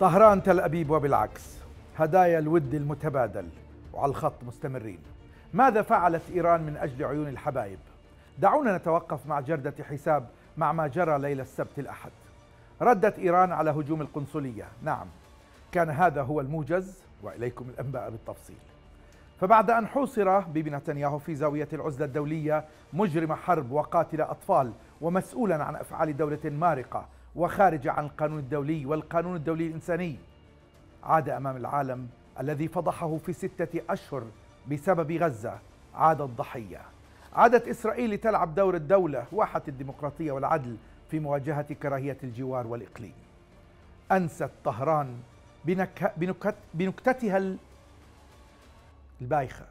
طهران تل أبيب وبالعكس هدايا الود المتبادل وعلى الخط مستمرين. ماذا فعلت إيران من أجل عيون الحبايب؟ دعونا نتوقف مع جردة حساب مع ما جرى ليلة السبت الأحد. ردت إيران على هجوم القنصلية. نعم كان هذا هو الموجز وإليكم الأنباء بالتفصيل. فبعد أن حوصر بيبي نتنياهو في زاوية العزلة الدولية مجرم حرب وقاتل أطفال ومسؤولا عن أفعال دولة مارقة وخارجة عن القانون الدولي والقانون الدولي الإنساني عاد أمام العالم الذي فضحه في ستة أشهر بسبب غزة عاد الضحية. عادت إسرائيل لتلعب دور الدولة واحة الديمقراطية والعدل في مواجهة كراهية الجوار والإقليم. أنست طهران بنك... بنكت... بنكتتها البايخة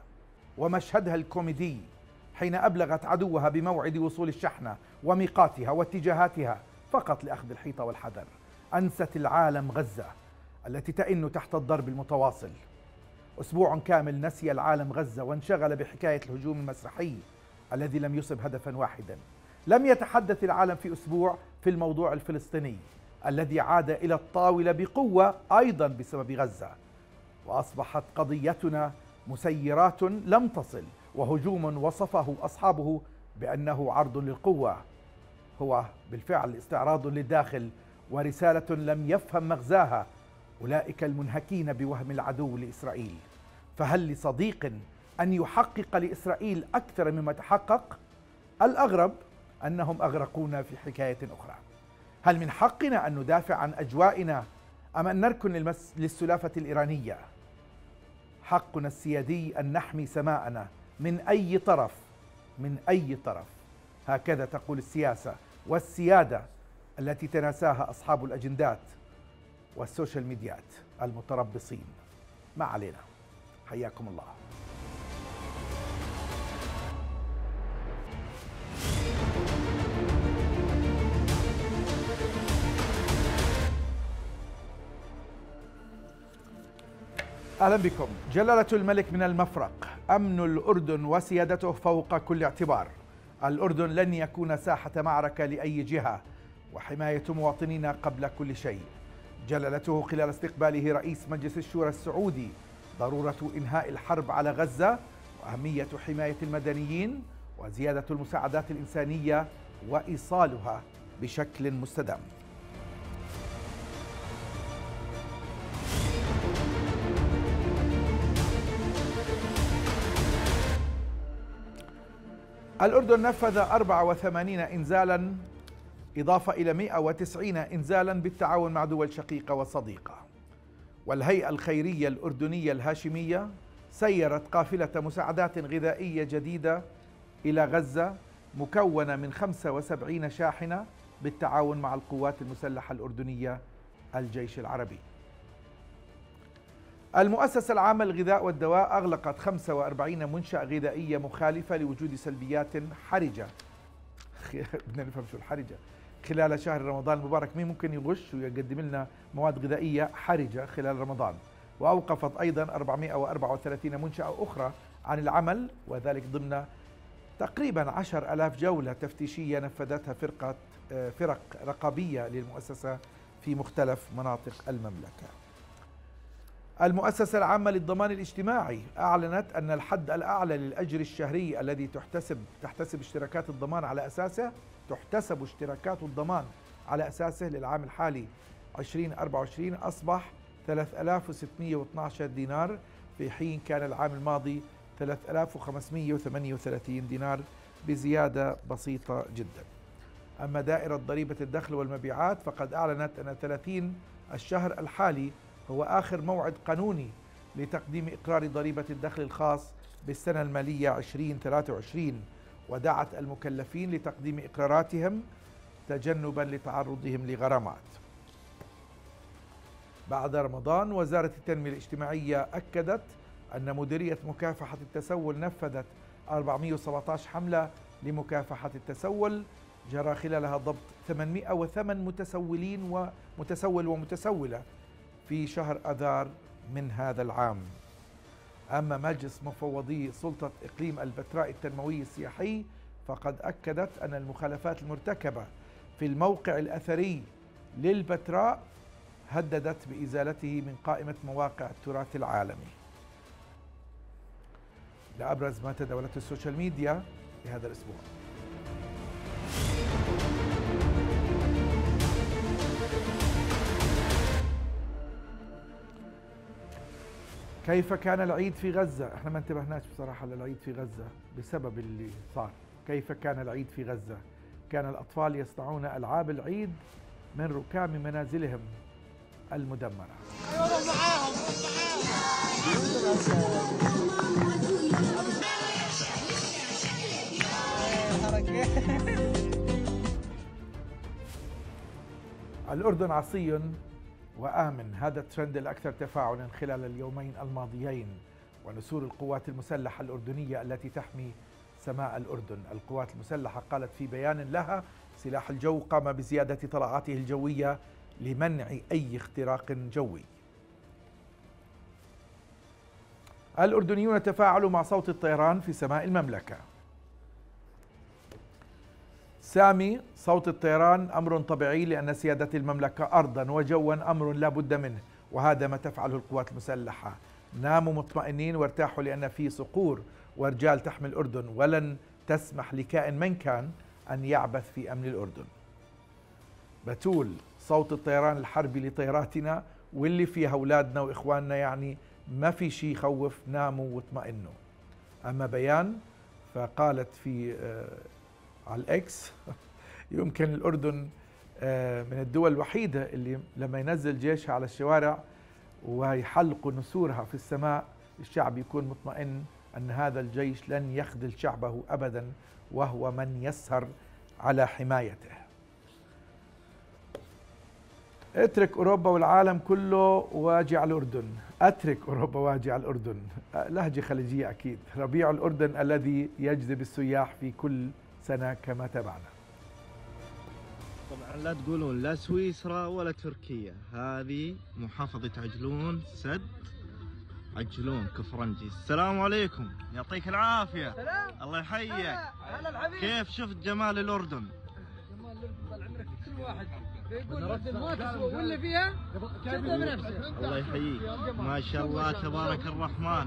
ومشهدها الكوميدي حين أبلغت عدوها بموعد وصول الشحنة وميقاتها واتجاهاتها فقط لأخذ الحيطة والحذر. أنست العالم غزة التي تئن تحت الضرب المتواصل. أسبوع كامل نسي العالم غزة وانشغل بحكاية الهجوم المسرحي الذي لم يصب هدفا واحدا. لم يتحدث العالم في أسبوع في الموضوع الفلسطيني الذي عاد إلى الطاولة بقوة أيضا بسبب غزة. وأصبحت قضيتنا مسيرات لم تصل وهجوم وصفه أصحابه بأنه عرض للقوة. هو بالفعل استعراض للداخل ورسالة لم يفهم مغزاها. أولئك المنهكين بوهم العدو لإسرائيل. فهل لصديق أن يحقق لإسرائيل أكثر مما تحقق؟ الأغرب أنهم أغرقونا في حكاية أخرى. هل من حقنا أن ندافع عن أجوائنا أم أن نركن للسلافة الإيرانية؟ حقنا السيادي أن نحمي سماءنا من أي طرف من أي طرف. هكذا تقول السياسة. والسيادة التي تناساها أصحاب الأجندات والسوشيال ميديات المتربصين. ما علينا. حياكم الله. أهلا بكم. جلالة الملك من المفرق. أمن الأردن وسيادته فوق كل اعتبار. الأردن لن يكون ساحة معركة لأي جهة وحماية مواطنينا قبل كل شيء. جلالته خلال استقباله رئيس مجلس الشورى السعودي ضرورة إنهاء الحرب على غزة وأهمية حماية المدنيين وزيادة المساعدات الإنسانية وإيصالها بشكل مستدام. الأردن نفذ 84 إنزالا إضافة إلى 190 إنزالا بالتعاون مع دول شقيقة وصديقة. والهيئة الخيرية الأردنية الهاشمية سيرت قافلة مساعدات غذائية جديدة إلى غزة مكونة من 75 شاحنة بالتعاون مع القوات المسلحة الأردنية الجيش العربي. المؤسسة العامة للغذاء والدواء أغلقت 45 منشأة غذائية مخالفة لوجود سلبيات حرجة. بدنا نفهم شو الحرجة. خلال شهر رمضان المبارك مين ممكن يغش ويقدم لنا مواد غذائية حرجة خلال رمضان؟ وأوقفت أيضا 434 منشأة أخرى عن العمل وذلك ضمن تقريبا عشر ألاف جولة تفتيشية نفذتها فرقة فرق رقابية للمؤسسة في مختلف مناطق المملكة. المؤسسة العامة للضمان الاجتماعي أعلنت أن الحد الأعلى للأجر الشهري الذي تحتسب تحتسب اشتراكات الضمان على أساسه تحتسب اشتراكات الضمان على أساسه للعام الحالي 2024 أصبح 3612 دينار في حين كان العام الماضي 3538 دينار بزيادة بسيطة جدا. أما دائرة ضريبة الدخل والمبيعات فقد أعلنت أن 30 الشهر الحالي هو آخر موعد قانوني لتقديم إقرار ضريبة الدخل الخاص بالسنة المالية 2023 ودعت المكلفين لتقديم إقراراتهم تجنبا لتعرضهم لغرامات. بعد رمضان وزارة التنمية الاجتماعية أكدت أن مديرية مكافحة التسول نفذت 417 حملة لمكافحة التسول جرى خلالها ضبط 808 متسولين ومتسول ومتسولة. في شهر أذار من هذا العام. أما مجلس مفوضي سلطة إقليم البتراء التنموي السياحي فقد أكدت أن المخالفات المرتكبة في الموقع الأثري للبتراء هددت بإزالته من قائمة مواقع التراث العالمي. لأبرز ما تداولته ال social media لهذا الأسبوع. كيف كان العيد في غزة؟ إحنا ما انتبهناش بصراحة للعيد في غزة بسبب اللي صار كيف كان العيد في غزة؟ كان الأطفال يصنعون ألعاب العيد من ركام منازلهم المدمرة الأردن عصي وآمن هذا الترند الأكثر تفاعلا خلال اليومين الماضيين ونسور القوات المسلحة الأردنية التي تحمي سماء الأردن. القوات المسلحة قالت في بيان لها سلاح الجو قام بزيادة طلعاته الجوية لمنع أي اختراق جوي. الأردنيون تفاعلوا مع صوت الطيران في سماء المملكة. سامي صوت الطيران أمر طبيعي لأن سيادة المملكة أرضا وجوا أمر لا بد منه وهذا ما تفعله القوات المسلحة. ناموا مطمئنين وارتاحوا لأن في صقور ورجال تحمي الأردن ولن تسمح لكائن من كان أن يعبث في أمن الأردن. بتول صوت الطيران الحربي لطياراتنا واللي فيها أولادنا وإخواننا يعني ما في شيء يخوف ناموا واطمئنوا. أما بيان فقالت في آه على الإكس. يمكن الأردن آه من الدول الوحيدة اللي لما ينزل جيشها على الشوارع ويحلقوا نسورها في السماء. الشعب يكون مطمئن أن هذا الجيش لن يخذل شعبه أبدا وهو من يسهر على حمايته. أترك أوروبا والعالم كله واجي على الأردن. أترك أوروبا واجي على الأردن لهجة خليجية أكيد. ربيع الأردن الذي يجذب السياح في كل سنة كما تابعنا. طبعا لا تقولون لا سويسرا ولا تركيا. هذه محافظة عجلون سد عجلون كفرنجي. السلام عليكم. يعطيك العافية. سلام. الله يحييك. هلا. الحبيب. كيف شفت جمال الأردن؟ جمال الأردن طال عمرك. كل واحد يقول ما تسوى واللي فيها. شدها بنفسه الله يحييك. ما شاء الله تبارك الرحمن.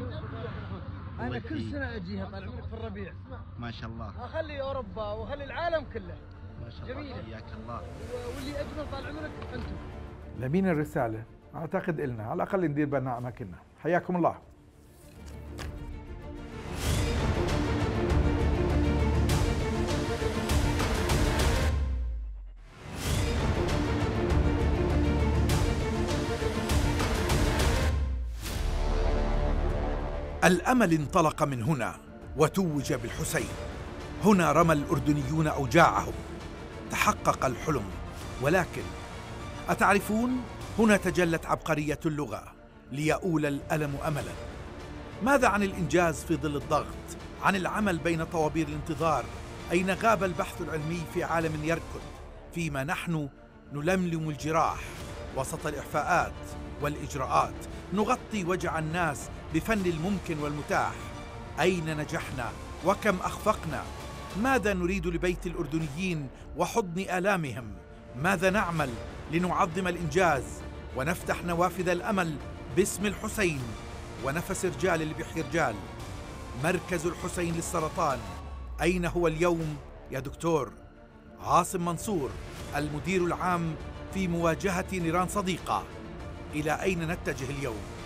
أنا كل سنة أجيها طال عمرك في الربيع. ما شاء الله. أخلي أوروبا وأخلي العالم كله. ما شاء الله. جميلة. حياك الله. واللي أجمل طال عمرك أنتم. لمين الرسالة؟ أعتقد إلنا. على الأقل ندير بالنا أماكننا حياكم الله. الأمل انطلق من هنا وتوج بالحسين. هنا رمى الأردنيون أوجاعهم. تحقق الحلم. ولكن أتعرفون؟ هنا تجلت عبقرية اللغة ليؤول الألم أملا. ماذا عن الإنجاز في ظل الضغط؟ عن العمل بين طوابير الانتظار؟ أين غاب البحث العلمي في عالم يركض؟ فيما نحن نلملم الجراح. وسط الاعفاءات والإجراءات نغطي وجع الناس بفن الممكن والمتاح. أين نجحنا؟ وكم أخفقنا؟ ماذا نريد لبيت الأردنيين وحضن آلامهم؟ ماذا نعمل لنعظم الإنجاز ونفتح نوافذ الأمل باسم الحسين ونفس رجال بيحيي رجال؟ مركز الحسين للسرطان أين هو اليوم يا دكتور؟ عاصم منصور المدير العام في مواجهة نيران صديقة. إلى أين نتجه اليوم؟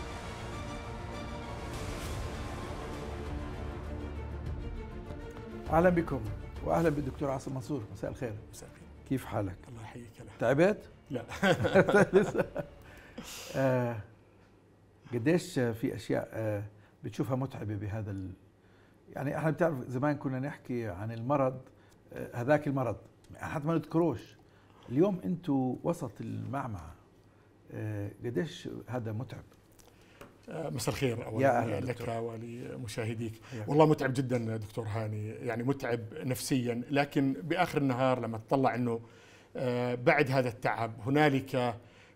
أهلا بكم واهلا بالدكتور عاصم منصور. مساء الخير. مساء الخير. كيف حالك؟ الله يحييك هلا تعبت؟ لا. لسه آه قديش في أشياء آه بتشوفها متعبة بهذا ال... يعني إحنا بتعرف زمان كنا نحكي عن المرض آه هذاك المرض. حتى ما نذكروش. اليوم أنتم وسط المعمعة آه قديش هذا متعب؟ مساء الخير اولا لك. ولمشاهديك. والله متعب جدا دكتور هاني يعني متعب نفسيا لكن بآخر النهار لما تطلع إنه آه، بعد هذا التعب هنالك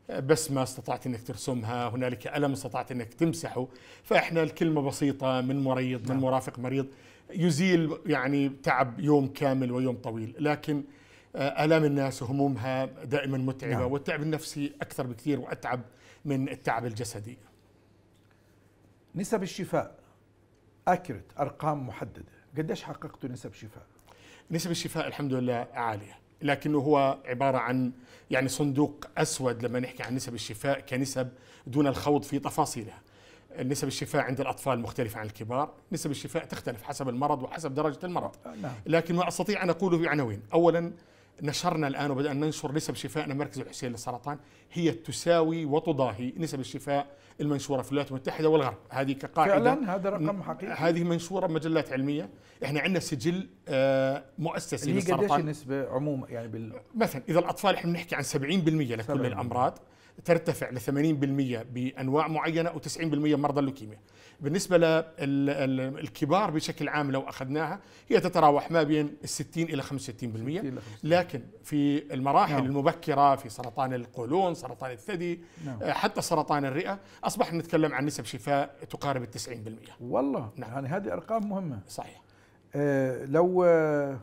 بسمة استطعت إنك ترسمها، هنالك ألم استطعت إنك تمسحه، فإحنا الكلمة بسيطة من مريض من نعم. مرافق مريض يزيل يعني تعب يوم كامل ويوم طويل، لكن آه، آلام الناس وهمومها دائما متعبة نعم. والتعب النفسي أكثر بكثير وأتعب من التعب الجسدي نسب الشفاء. اكيوريت أرقام محددة. قديش حققتوا نسب شفاء نسب الشفاء الحمد لله عالية لكنه هو عبارة عن يعني صندوق أسود لما نحكي عن نسب الشفاء كنسب دون الخوض في تفاصيلها. نسب الشفاء عند الأطفال مختلفه عن الكبار نسب الشفاء تختلف حسب المرض وحسب درجة المرض. آه، نعم. لكن ما أستطيع أن أقوله في عناوين اولا نشرنا الآن وبدأنا ننشر نسب شفائنا مركز الحسين للسرطان هي تساوي وتضاهي نسب الشفاء المنشورة في الولايات المتحدة والغرب. هذه كقاعدة. فعلا؟ هذا رقم حقيقي. هذه منشورة بمجلات علمية. إحنا عندنا سجل آه، مؤسسي اللي هي قديش للسرطان النسبة عموما يعني بال مثلا إذا الأطفال إحنا بنحكي عن 70% لكل 70%. الأمراض. ترتفع ل 80% بأنواع معينة و90% مرضى اللوكيميا. بالنسبة للكبار بشكل عام لو أخذناها هي تتراوح ما بين ال 60 إلى 65%. إلى 65. لكن في المراحل نعم. المبكرة في سرطان القولون، سرطان الثدي، نعم. آه، حتى سرطان الرئة، اصبحنا نتكلم عن نسب شفاء تقارب ال 90%. والله نعم. يعني هذه أرقام مهمة صحيح. آه، لو آه،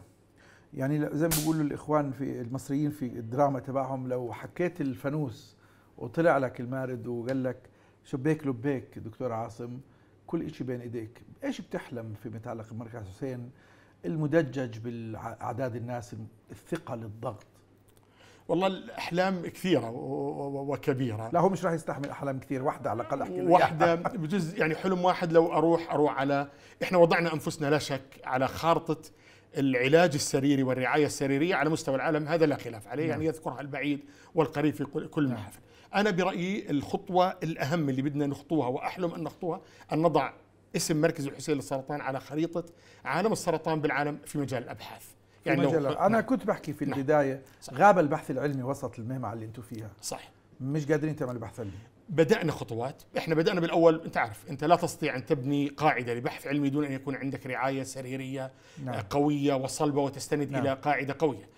يعني زي ما بيقولوا الإخوان في المصريين في الدراما تبعهم لو حكيت الفانوس وطلع لك المارد وقال لك شبيك لبيك دكتور عاصم كل شيء بين إيديك إيش بتحلم في متعلق بمركز حسين المدجج بالأعداد الناس الثقة للضغط والله الأحلام كثيرة وكبيرة. لا هو مش راح يستحمل أحلام كثير واحدة على الأقل أحكي. واحدة بجزء يعني حلم واحد لو أروح أروح على إحنا وضعنا أنفسنا لا شك على خارطة العلاج السريري والرعاية السريرية على مستوى العالم هذا لا خلاف عليه يعني يذكرها البعيد والقريب في كل- كل المحافل أنا برأيي الخطوة الأهم اللي بدنا نخطوها وأحلم أن نخطوها أن نضع اسم مركز الحسين للسرطان على خريطة عالم السرطان بالعالم في مجال الأبحاث. في لو- مجال أنا نعم، كنت بحكي في نعم. البداية صح. غاب البحث العلمي وسط المهمة اللي أنتم فيها. صحيح مش قادرين تعملوا بحث علمي. بدأنا خطوات إحنا بدأنا بالأول أنت عارف أنت لا تستطيع أن تبني قاعدة لبحث علمي دون أن يكون عندك رعاية سريرية نعم. نعم. قوية وصلبة وتستند نعم. إلى قاعدة قوية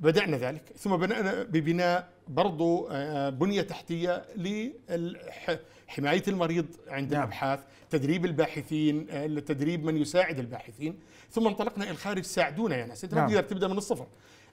بدأنا ذلك ثم بدأنا ببناء برضو آه، بنية تحتية لحماية المريض عند نعم. الأبحاث تدريب الباحثين آه، تدريب من يساعد الباحثين ثم انطلقنا إلى الخارج ساعدونا يا ناس أنت ما نعم. تقدر تبدأ من الصفر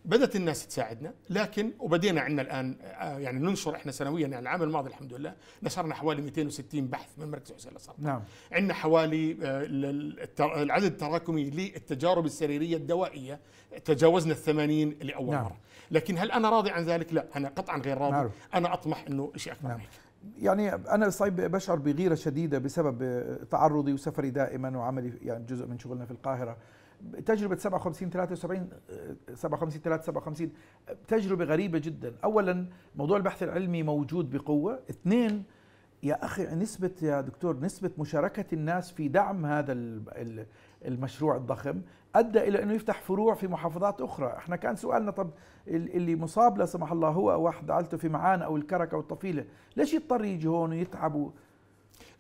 بدأت الناس تساعدنا لكن وبدينا عندنا الآن آه، يعني ننشر إحنا سنويا يعني العام الماضي الحمد لله نشرنا حوالي 260 بحث من مركز حسين السرطان نعم عندنا حوالي آه، ال- العدد التراكمي للتجارب السريرية الدوائية تجاوزنا الثمانين لأول نعم. نعم. مرة لكن هل أنا راضي عن ذلك لا أنا قطعا غير راضي نعم. أنا أطمح إنه شيء أكبر نعم. يعني أنا صايب بشعر بغيرة شديدة بسبب تعرضي وسفري دائما وعملي يعني جزء من شغلنا في القاهرة تجربة 57 73 57 53 تجربة غريبة جدا. اولا موضوع البحث العلمي موجود بقوة. اثنين يا أخي نسبة يا دكتور نسبة مشاركة الناس في دعم هذا ال- ال- المشروع الضخم أدى إلى أنه يفتح فروع في محافظات أخرى. إحنا كان سؤالنا طب ال- اللي مصاب لا سمح الله هو أو واحد عائلته في معان أو الكرك أو الطفيله ليش يضطر يجي هون ويتعب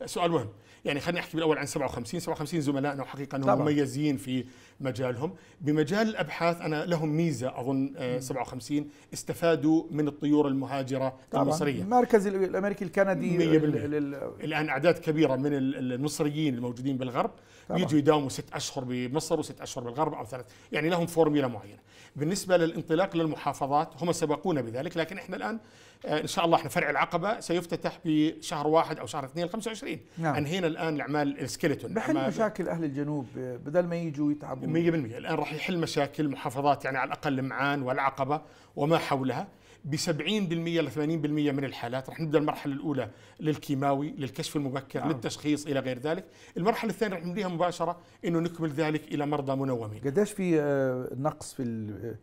سؤال مهم. يعني خليني احكي بالأول عن 57 57 زملائنا وحقيقه أنهم طبعاً. مميزين في مجالهم. بمجال الأبحاث أنا لهم ميزة أظن آه، 57 استفادوا من الطيور المهاجرة المصرية. المركز الأمريكي الكندي 100% ال- ال- الآن أعداد كبيرة من ال- المصريين الموجودين بالغرب طبعاً. يجوا يداوموا ست أشهر بمصر وست أشهر بالغرب أو ثلاث. يعني لهم فورميلا معينة. بالنسبة للانطلاق للمحافظات هم سبقونا بذلك لكن إحنا الآن آه، إن شاء الله إحنا فرع العقبة سيفتتح بشهر واحد أو شهر اثنين 25 نعم. انهينا الآن الأعمال ال skeleton بحل مشاكل أهل الجنوب بدل ما يجوا يتعبوا 100% الآن راح يحل مشاكل محافظات يعني على الأقل معان والعقبة وما حولها ب 70% ل 80% من الحالات. راح نبدأ المرحلة الأولى للكيماوي للكشف المبكر نعم. للتشخيص إلى غير ذلك. المرحلة الثانية راح نمضيها مباشرة إنه نكمل ذلك إلى مرضى منومين. قديش في آه، نقص في ال-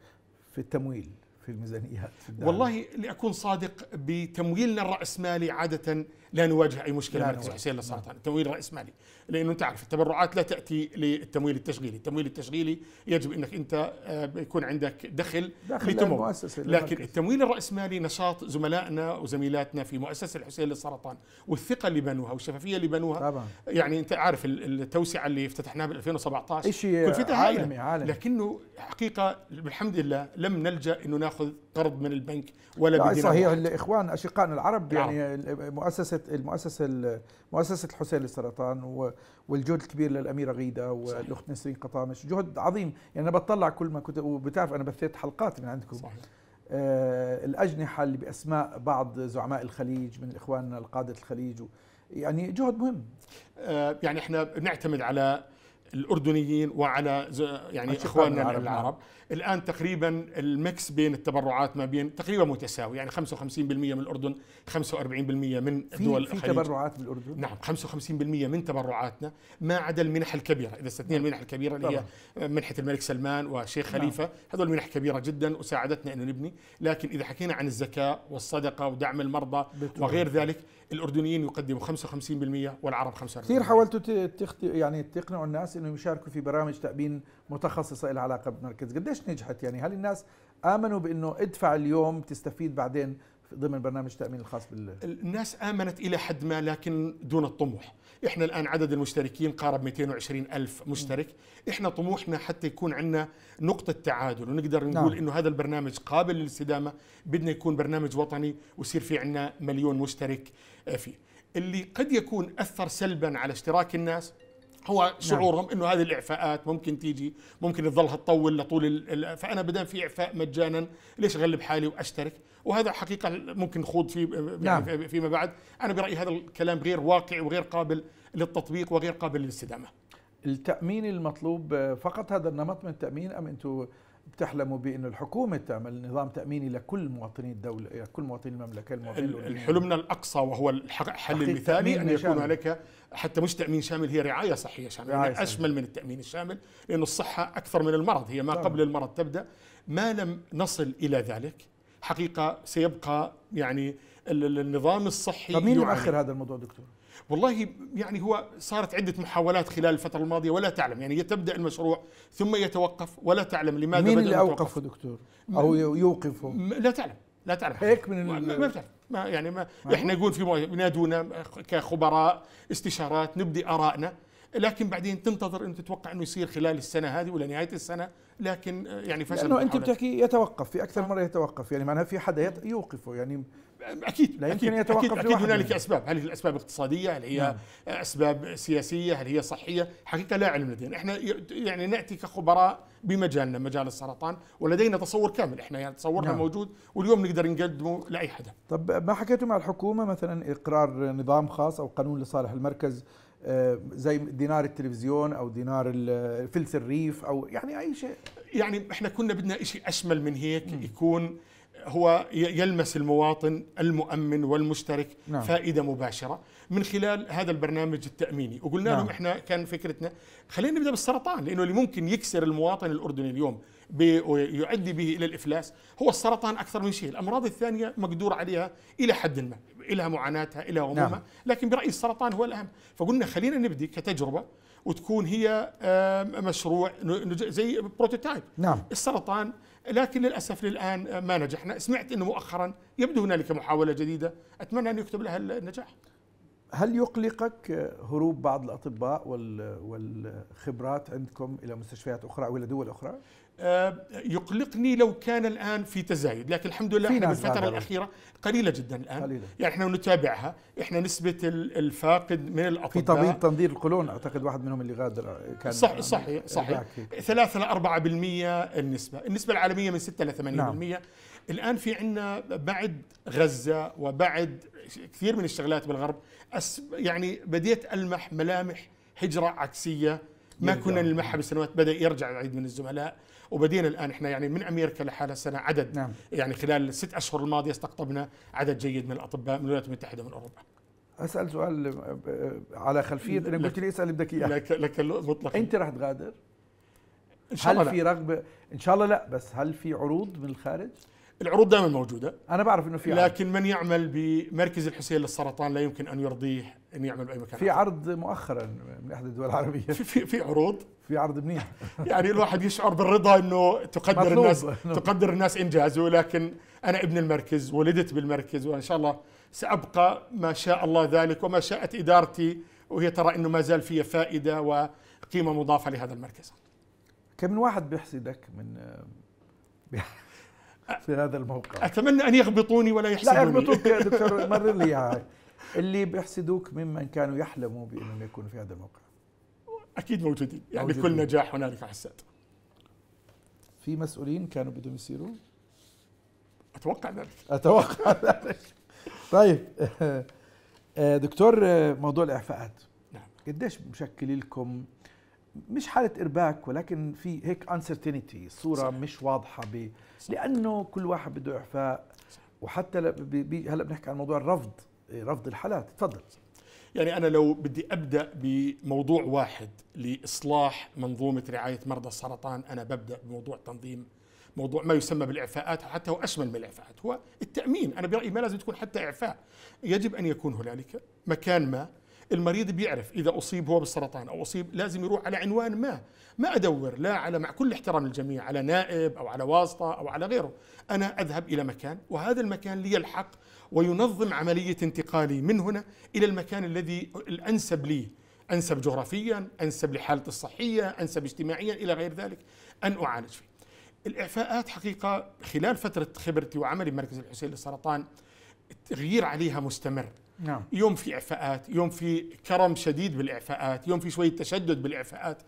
في التمويل؟ في الميزانيات. في الدعم؟ والله لأكون صادق بتمويلنا الراسمالي عادة لا نواجه أي مشكلة لا مركز. حسين للسرطان التمويل الراسمالي لأنه أنت عارف التبرعات لا تأتي للتمويل التشغيلي. التمويل التشغيلي يجب أنك أنت آه، يكون عندك دخل لتمول المؤسسه لكن. التمويل الرأسمالي نشاط زملائنا وزميلاتنا في مؤسسة الحسين للسرطان والثقة اللي بنوها والشفافية اللي بنوها. طبعا. يعني أنت عارف ال- التوسعة اللي افتتحناها بال 2017 شيء كلفتها عالمي عالمي. لكنه حقيقة بالحمد لله لم نلجأ إنه ناخذ ياخذ قرض من البنك ولا لا بدينار صحيح. الإخوان اشقائنا العرب نعم. يعني مؤسسة المؤسسه مؤسسة الحسين للسرطان والجهد الكبير للأميرة غيدة والأخت نسرين قطامش. جهد عظيم. يعني أنا بطلع كل ما كنت وبتعرف أنا بثيت حلقات من عندكم. صحيح. آه الأجنحة اللي بأسماء بعض زعماء الخليج من اخواننا القادة الخليج يعني جهد مهم. آه، يعني إحنا نعتمد على الأردنيين وعلى يعني إخواننا العرب، العرب, العرب. الآن تقريبا المكس بين التبرعات ما بين تقريبا متساوي يعني 55% من الأردن 45% من في دول في الخليج. تبرعات بالأردن؟ نعم 55% من تبرعاتنا ما عدا المنح الكبيرة. إذا استثنينا المنح الكبيرة اللي هي منحة الملك سلمان وشيخ نعم. خليفة هذول منح كبيرة جدا وساعدتنا إنه نبني. لكن إذا حكينا عن الزكاة والصدقة ودعم المرضى بالطبع. وغير ذلك الأردنيين يقدموا 55% والعرب 45% كثير حاولتوا تخت... يعني تقنعوا الناس انه يشاركوا في برامج تأمين متخصصة لها علاقة بالمركز، قديش نجحت؟ يعني؟ هل الناس آمنوا بإنه ادفع اليوم تستفيد بعدين ضمن برنامج التامين الخاص بال؟ الناس آمنت إلى حد ما لكن دون الطموح. إحنا الآن عدد المشتركين قارب 220 ألف مشترك. إحنا طموحنا حتى يكون عندنا نقطة تعادل ونقدر نقول نعم. إنه هذا البرنامج قابل للاستدامة. بدنا يكون برنامج وطني ويصير في عندنا مليون مشترك آه، فيه. اللي قد يكون أثر سلبا على اشتراك الناس هو شعورهم إنه هذه الإعفاءات ممكن تيجي ممكن تظلها تطول لطول ال- فأنا بدام في إعفاء مجانا ليش أغلب حالي وأشترك؟ وهذا حقيقة ممكن نخوض فيه نعم. يعني فيما بعد. أنا برأيي هذا الكلام غير واقعي وغير قابل للتطبيق وغير قابل للاستدامة. التأمين المطلوب فقط هذا النمط من التأمين أم أنتم بتحلموا بانه الحكومة تعمل نظام تأميني لكل مواطني الدولة يعني كل مواطني المملكة المواطنين؟ حلمنا الأقصى وهو الحل المثالي تأمين أن يكون. هناك حتى مش تأمين شامل هي رعاية صحية شاملة رعاية رعاية صحية. اشمل من التأمين الشامل لأنه الصحة أكثر من المرض هي ما طبعاً. قبل المرض تبدأ ما لم نصل إلى ذلك حقيقة سيبقى يعني ال- ال- النظام الصحي طب مين. مؤخر هذا الموضوع دكتور؟ والله يعني هو صارت عدة محاولات خلال الفترة الماضية ولا تعلم. يعني تبدأ المشروع ثم يتوقف ولا تعلم لماذا مين بدأ اللي. أوقفه دكتور؟ أو يوقفه؟ لا تعلم لا تعلم. هيك من ما, ما بتعرف. ما يعني ما ما إحنا نقول في بينادونا كخبراء استشارات نبدي آرائنا. لكن بعدين تنتظر انه تتوقع إنه يصير خلال السنة هذه ولا نهاية السنة. لكن آه، يعني فشل لأنه أنت. بتحكي يتوقف في أكثر مرة يتوقف. يعني معناها في حدا يوقفه. يعني أكيد لا يمكن أكيد يتوقف أكيد, أكيد. هنالك أسباب. هل هي الاسباب اقتصادية؟ هل هي نعم. أسباب سياسية؟ هل هي صحية؟ حقيقة لا علم لدينا. إحنا يعني نأتي كخبراء بمجالنا مجال السرطان ولدينا تصور كامل. إحنا يعني تصورنا نعم. موجود واليوم نقدر نقدمه لأي حدا. طب ما حكيتوا مع الحكومة مثلا إقرار نظام خاص أو قانون لصالح المركز آه، زي دينار التلفزيون أو دينار فلس الريف أو يعني أي شيء؟ يعني إحنا كنا بدنا شيء أشمل من هيك يكون هو يلمس المواطن المؤمن والمشترك نعم. فائدة مباشرة من خلال هذا البرنامج التأميني وقلنا نعم. لهم إحنا كان فكرتنا خلينا نبدأ بالسرطان لأنه اللي ممكن يكسر المواطن الأردني اليوم ويؤدي به إلى الإفلاس هو السرطان أكثر من شيء الأمراض الثانية مقدور عليها إلى حد ما لها معاناتها لها همومها نعم. لكن برأيي السرطان هو الأهم فقلنا خلينا نبدي كتجربة وتكون هي مشروع زي prototype نعم السرطان لكن للأسف للآن ما نجحنا. سمعت إنه مؤخرا يبدو هنالك محاولة جديدة. أتمنى أن يكتب لها النجاح. هل يقلقك هروب بعض الأطباء وال- والخبرات عندكم إلى مستشفيات أخرى أو إلى دول أخرى؟ آه، يقلقني لو كان الآن في تزايد لكن الحمد لله في إحنا بالفترة. الأخيرة قليلة جدا الآن قليلة. يعني إحنا نتابعها إحنا نسبة ال- الفاقد من الأطباء في طبيب تنظير القولون أعتقد واحد منهم اللي غادر كان صح صحيح صحيح باك هيك. 3 ل 4% النسبة، النسبة العالمية من 6 ل 8%. نعم. الآن في عندنا بعد غزة وبعد كثير من الشغلات بالغرب يعني بديت ألمح ملامح هجرة عكسية ما. كنا نلمحها بسنوات بدأ يرجع العديد من الزملاء وبدينا الآن إحنا يعني من أمريكا لحالها السنة عدد نعم يعني خلال الست أشهر الماضية استقطبنا عدد جيد من الأطباء من الولايات المتحدة ومن أوروبا. أسأل سؤال آه، على خلفية أنا لك- قلت لي أسأل اللي بدك إياه لك لك مطلق أنت رح تغادر؟ إن شاء الله هل لا. في رغبة إن شاء الله لا بس هل في عروض من الخارج؟ العروض دائما موجودة أنا بعرف إنه في عرض. لكن من يعمل بمركز الحسين للسرطان لا يمكن أن يرضيه أن يعمل بأي مكان في. عرض مؤخرا من احدى الدول العربية في في, في عروض في عرض منيح يعني الواحد يشعر بالرضا إنه تقدر مطلوب. الناس تقدر الناس إنجازه لكن أنا ابن المركز ولدت بالمركز وإن شاء الله سأبقى ما شاء الله ذلك وما شاءت إدارتي وهي ترى إنه ما زال فيها فائدة وقيمة مضافة لهذا المركز. كم من واحد بيحسدك من في هذا الموقع أتمنى أن يغبطوني ولا يحسدوني. لا يغبطوك يا دكتور. مرر لي اياها اللي بيحسدوك ممن كانوا يحلموا بأنهم يكونوا في هذا الموقع أكيد موجودين. يعني موجودين. بكل نجاح هنالك حساد في مسؤولين كانوا بدهم يصيروا؟ أتوقع ذلك. أتوقع ذلك. طيب آه، دكتور آه، موضوع الإعفاءات. نعم. قديش مشكل لكم مش حالة إرباك ولكن في هيك uncertainty صورة صح. مش واضحة ب... لأنه كل واحد بده إعفاء. وحتى ل... ب... ب... هلا بنحكي عن موضوع الرفض رفض الحالات. تفضل. يعني أنا لو بدي أبدأ بموضوع واحد لإصلاح منظومة رعاية مرضى السرطان أنا ببدأ بموضوع تنظيم موضوع ما يسمى بالإعفاءات حتى هو أشمل من الإعفاءات هو التأمين. أنا برأيي ما لازم تكون حتى إعفاء. يجب أن يكون هنالك مكان ما المريض بيعرف إذا أصيب هو بالسرطان أو أصيب لازم يروح على عنوان ما. ما أدور لا على مع كل احترام للجميع على نائب أو على واسطة أو على غيره. أنا أذهب إلى مكان وهذا المكان لي الحق وينظم عملية انتقالي من هنا إلى المكان الذي الأنسب لي. أنسب جغرافيا أنسب لحالتي الصحية أنسب اجتماعيا إلى غير ذلك أن أعالج فيه. الإعفاءات حقيقة خلال فترة خبرتي وعملي بمركز الحسين للسرطان التغيير عليها مستمر. نعم. يوم في إعفاءات يوم في كرم شديد بالإعفاءات يوم في شوية تشدد بالإعفاءات.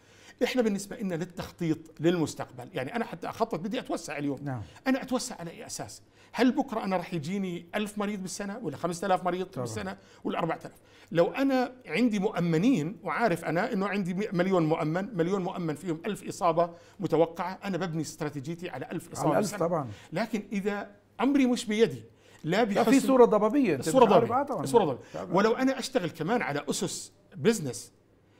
إحنا بالنسبة لنا للتخطيط للمستقبل يعني أنا حتى أخطط بدي أتوسع اليوم. نعم. أنا أتوسع على أي أساس؟ هل بكرة أنا راح يجيني ألف مريض بالسنة ولا 5000 مريض طبعاً. بالسنة ولا 4000 لو أنا عندي مؤمنين وعارف أنا إنه عندي مليون مؤمن مليون مؤمن فيهم ألف إصابة متوقعة أنا ببني استراتيجيتي على ألف إصابة على ألف بالسنة. طبعا. لكن إذا أمري مش بيدي لا بحسن في عارف. ضبابية آه طبعاً. الصورة ضبابية طبعاً. ولو أنا أشتغل كمان على أسس business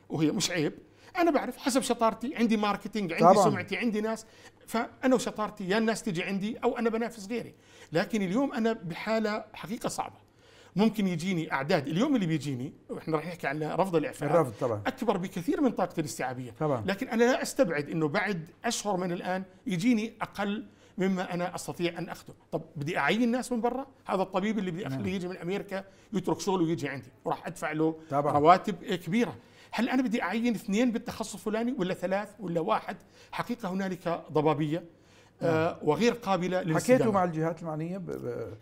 وهي مش عيب أنا بعرف حسب شطارتي عندي marketing عندي طبعاً. سمعتي عندي ناس فأنا وشطارتي يا الناس تجي عندي أو أنا بنافس غيري لكن اليوم أنا بحالة حقيقة صعبة ممكن يجيني أعداد اليوم اللي بيجيني وإحنا راح نحكي عن رفض الإعفاء الرفض طبعا أكبر بكثير من طاقتي الاستيعابية طبعا لكن أنا لا أستبعد إنه بعد أشهر من الآن يجيني أقل مما أنا أستطيع أن اخذه، طب بدي أعين ناس من برا؟ هذا الطبيب اللي بدي نعم. اخليه يجي من أمريكا يترك شغله ويجي عندي، وراح أدفع له طبعا رواتب كبيرة، هل أنا بدي أعين اثنين بالتخصص الفلاني ولا ثلاث ولا واحد؟ حقيقة هنالك ضبابية آه وغير قابلة حكيتوا للاستدامه مع الجهات. ب...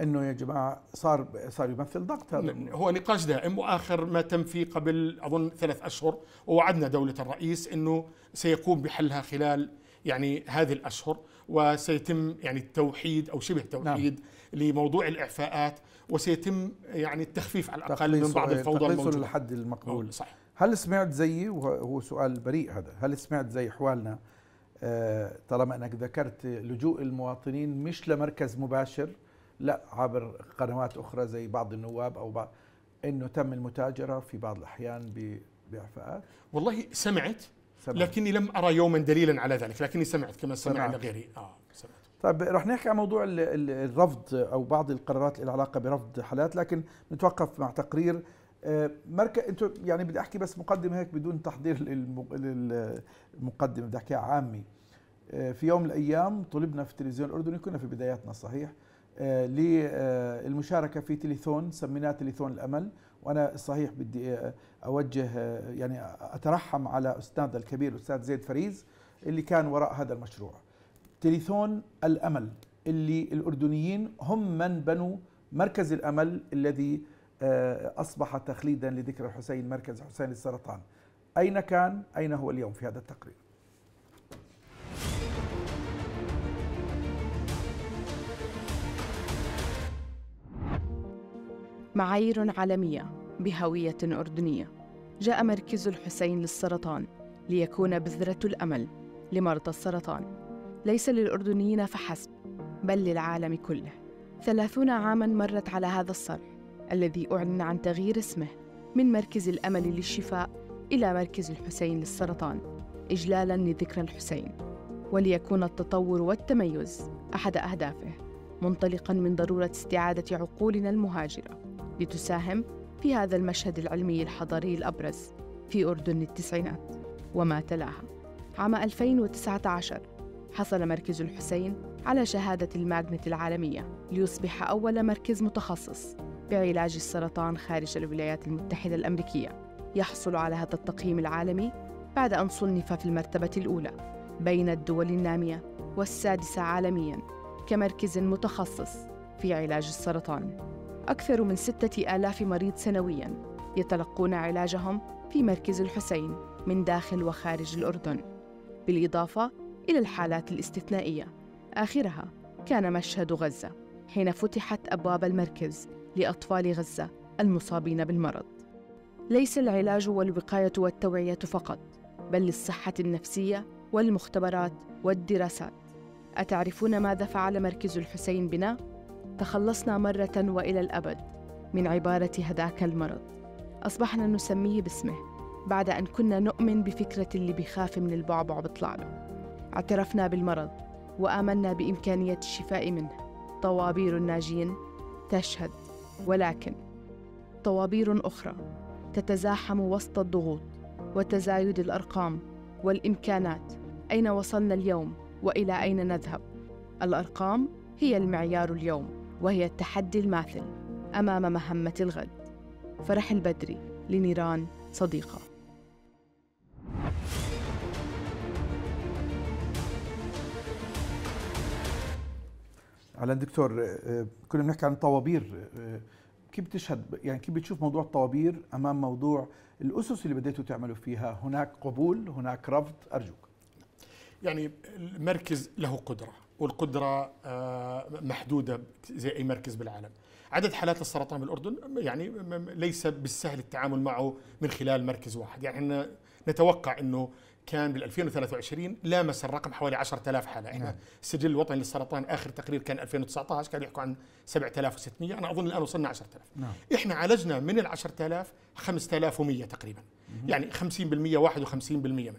إنه يا جماعة صار صار يمثل ضغط هذا هو نقاش دائم وآخر ما تم فيه قبل أظن ثلاث أشهر ووعدنا دولة الرئيس إنه سيقوم بحلها خلال يعني هذه الأشهر وسيتم يعني التوحيد أو شبه توحيد نعم. لموضوع الإعفاءات وسيتم يعني التخفيف على الأقل من بعض الفوضى الموجودة. للحد المقبول. صح هل سمعت زيي وهو سؤال بريء هذا هل سمعت زي حوالنا آه، طالما أنك ذكرت لجوء المواطنين مش لمركز مباشر لا عبر قنوات أخرى زي بعض النواب أو بعض إنه تم المتاجرة في بعض الأحيان بإعفاءات؟ والله سمعت سمعت. لكني لم أرى يوما دليلا على ذلك لكني سمعت كما سمع سمعت. لغيري آه سمعت طيب رح نحكي عن موضوع ال- ال- الرفض أو بعض القرارات اللي علاقة برفض حالات لكن نتوقف مع تقرير آه، مركز أنتوا يعني بدي أحكي بس مقدمة هيك بدون تحضير للم- للمقدمة بدي أحكيها عامي آه، في يوم من الأيام طلبنا في التلفزيون الأردني كنا في بداياتنا صحيح آه، للمشاركه في تليثون سميناه تليثون الأمل وأنا صحيح بدي آه، أوجه آه، يعني أترحم على استاذنا الكبير الاستاذ زيد فريز اللي كان وراء هذا المشروع. تليثون الأمل اللي الأردنيين هم من بنوا مركز الأمل الذي آه، أصبح تخليدا لذكرى الحسين مركز حسين للسرطان أين كان؟ أين هو اليوم في هذا التقرير؟ معايير عالمية. بهوية أردنية. جاء مركز الحسين للسرطان ليكون بذرة الأمل لمرضى السرطان. ليس للأردنيين فحسب بل للعالم كله. ثلاثون عاماً مرت على هذا الصرح الذي أعلن عن تغيير اسمه من مركز الأمل للشفاء إلى مركز الحسين للسرطان إجلالاً لذكرى الحسين. وليكون التطور والتميز أحد أهدافه منطلقاً من ضرورة استعادة عقولنا المهاجرة لتساهم في هذا المشهد العلمي الحضاري الأبرز في أردن التسعينات وما تلاها. عام 2019 حصل مركز الحسين على شهادة الماجنت العالمية ليصبح أول مركز متخصص بعلاج السرطان خارج الولايات المتحدة الأمريكية. يحصل على هذا التقييم العالمي بعد أن صنف في المرتبة الأولى بين الدول النامية والسادسة عالمياً كمركز متخصص في علاج السرطان. أكثر من ستة آلاف مريض سنوياً يتلقون علاجهم في مركز الحسين من داخل وخارج الأردن بالإضافة إلى الحالات الاستثنائية. آخرها كان مشهد غزة حين فتحت أبواب المركز لأطفال غزة المصابين بالمرض. ليس العلاج والوقاية والتوعية فقط بل للصحة النفسية والمختبرات والدراسات. أتعرفون ماذا فعل مركز الحسين بنا؟ تخلصنا مرة وإلى الأبد من عبارة هذاك المرض. أصبحنا نسميه باسمه بعد أن كنا نؤمن بفكرة اللي بيخاف من البعبع بيطلع له اعترفنا بالمرض وآمنا بإمكانية الشفاء منه. طوابير الناجين تشهد. ولكن طوابير أخرى تتزاحم وسط الضغوط وتزايد الأرقام والإمكانات. أين وصلنا اليوم وإلى أين نذهب؟ الأرقام هي المعيار اليوم. وهي التحدي الماثل أمام مهمة الغد. فرح البدري لنيران صديقة. على دكتور آه، كنا بنحكي عن الطوابير آه، كيف بتشهد؟ يعني كيف بتشوف موضوع الطوابير أمام موضوع الأسس اللي بديتوا تعملوا فيها؟ هناك قبول هناك رفض أرجوك. يعني المركز له قدرة. والقدرة آه، محدودة زي أي مركز بالعالم. عدد حالات السرطان بالأردن يعني ليس بالسهل التعامل معه من خلال مركز واحد. يعني إحنا نتوقع أنه كان بال 2023 لامس الرقم حوالي 10000 حالة. إحنا نعم. السجل الوطني للسرطان آخر تقرير كان 2019 كانوا يحكوا عن 7600 أنا أظن الآن وصلنا 10000 نعم. إحنا عالجنا من ال 10000 5100 تقريبا. يعني 50% 51% منهم.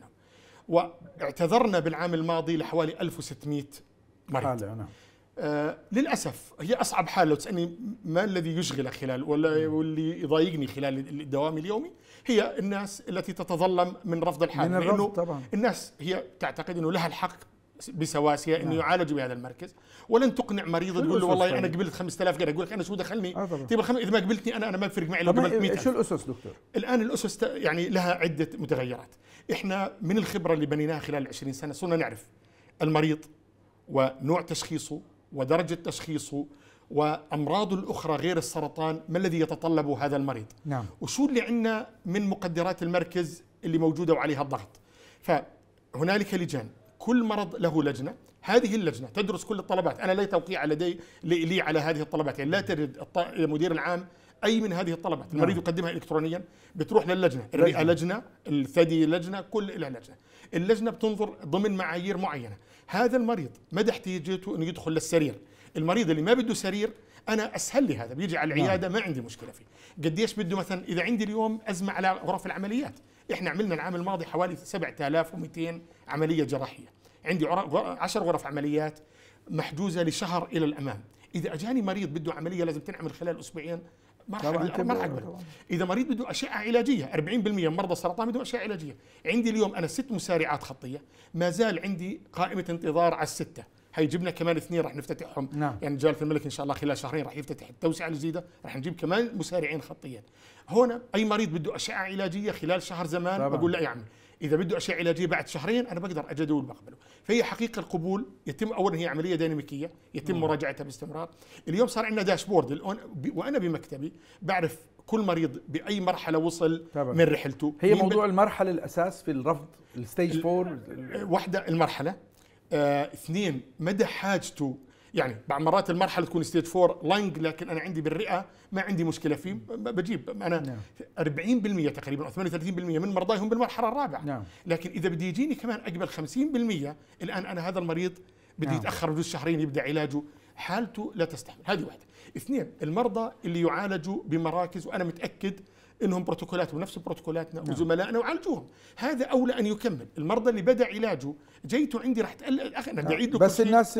وإعتذرنا بالعام الماضي لحوالي 1600 مريض. حالة نعم. آه للأسف هي أصعب حال لو تسألني ما الذي يشغلك خلال ولا واللي يضايقني خلال الدوام اليومي هي الناس التي تتظلم من رفض الحال من الرفض طبعا. الناس هي تعتقد إنه لها الحق بسواسية إنه نعم. يعالجوا بهذا المركز. ولن تقنع مريض تقول له والله طيب؟ أنا قبلت 5000 غير أقول لك أنا شو دخلني؟ طبعا. طيب الخم... إذا ما قبلتني أنا أنا ما بفرق معي لو قبلت 100 شو الأسس دكتور؟ الآن الأسس ت- يعني لها عدة متغيرات. إحنا من الخبرة اللي بنيناها خلال 20 سنة صرنا نعرف المريض ونوع تشخيصه ودرجة تشخيصه وامراضه الأخرى غير السرطان ما الذي يتطلبه هذا المريض نعم وشو اللي عندنا من مقدرات المركز اللي موجودة وعليها الضغط فهنالك لجان كل مرض له لجنة هذه اللجنة تدرس كل الطلبات أنا لا توقيع لدي لي على هذه الطلبات يعني لا ترد المدير العام أي من هذه الطلبات المريض نعم. يقدمها الكترونيا بتروح للجنة الرئه لجنة. لجنه الثدي لجنة كل لها لجنة اللجنة بتنظر ضمن معايير معينة هذا المريض. مدى احتياجته إنه يدخل للسرير. المريض اللي ما بده سرير أنا أسهل لي هذا بيجي على العيادة ما عندي مشكلة فيه. قديش بده مثلا إذا عندي اليوم أزمة على غرف العمليات. إحنا عملنا العام الماضي حوالي 7200 عملية جراحية. عندي 10 غرف عمليات محجوزة لشهر إلى الأمام. إذا أجاني مريض بده عملية لازم تنعمل خلال أسبوعين ما راح اقبل. إذا مريض بده أشعة علاجية 40% من مرضى السرطان بده أشعة علاجية. عندي اليوم أنا ست مسارعات خطية ما زال عندي قائمة انتظار على الستة. هيجيبنا كمان اثنين راح نفتتحهم. نعم. يعني جلالة الملك إن شاء الله خلال شهرين راح يفتتح التوسعة الجديدة راح نجيب كمان مسارعين خطيا هنا أي مريض بده أشعة علاجية خلال شهر زمان؟ طبعاً. بقول لا يا عمي. إذا بده اشعه علاجية بعد شهرين أنا بقدر اجدول بقبله فهي حقيقة القبول يتم اولا هي عملية ديناميكية يتم مراجعتها باستمرار. اليوم صار عندنا dashboard. ب- وأنا بمكتبي بعرف كل مريض بأي مرحلة وصل طبعاً. من رحلته. هي موضوع المرحلة الأساس في الرفض ال stage four؟ واحدة المرحلة. آه اثنين مدى حاجته يعني بعض مرات المرحلة تكون stage four lung لكن أنا عندي بالرئة ما عندي مشكلة فيه بجيب أنا نعم. 40% تقريبا أو 38% من مرضاي هم بالمرحلة الرابعة نعم. لكن إذا بدي يجيني كمان أقبل 50% الآن أنا هذا المريض بدي نعم. يتأخر بجوز شهرين يبدأ علاجه حالته لا تستحمل هذه واحدة اثنين المرضى اللي يعالجوا بمراكز وأنا متأكد إنهم بروتوكولاتهم نفس بروتوكولاتنا وزملائنا وعالجوهم هذا أولى أن يكمل. المرضى اللي بدأ علاجه جيته عندي راح تقلل أخي أنا بدي اعيد بس الناس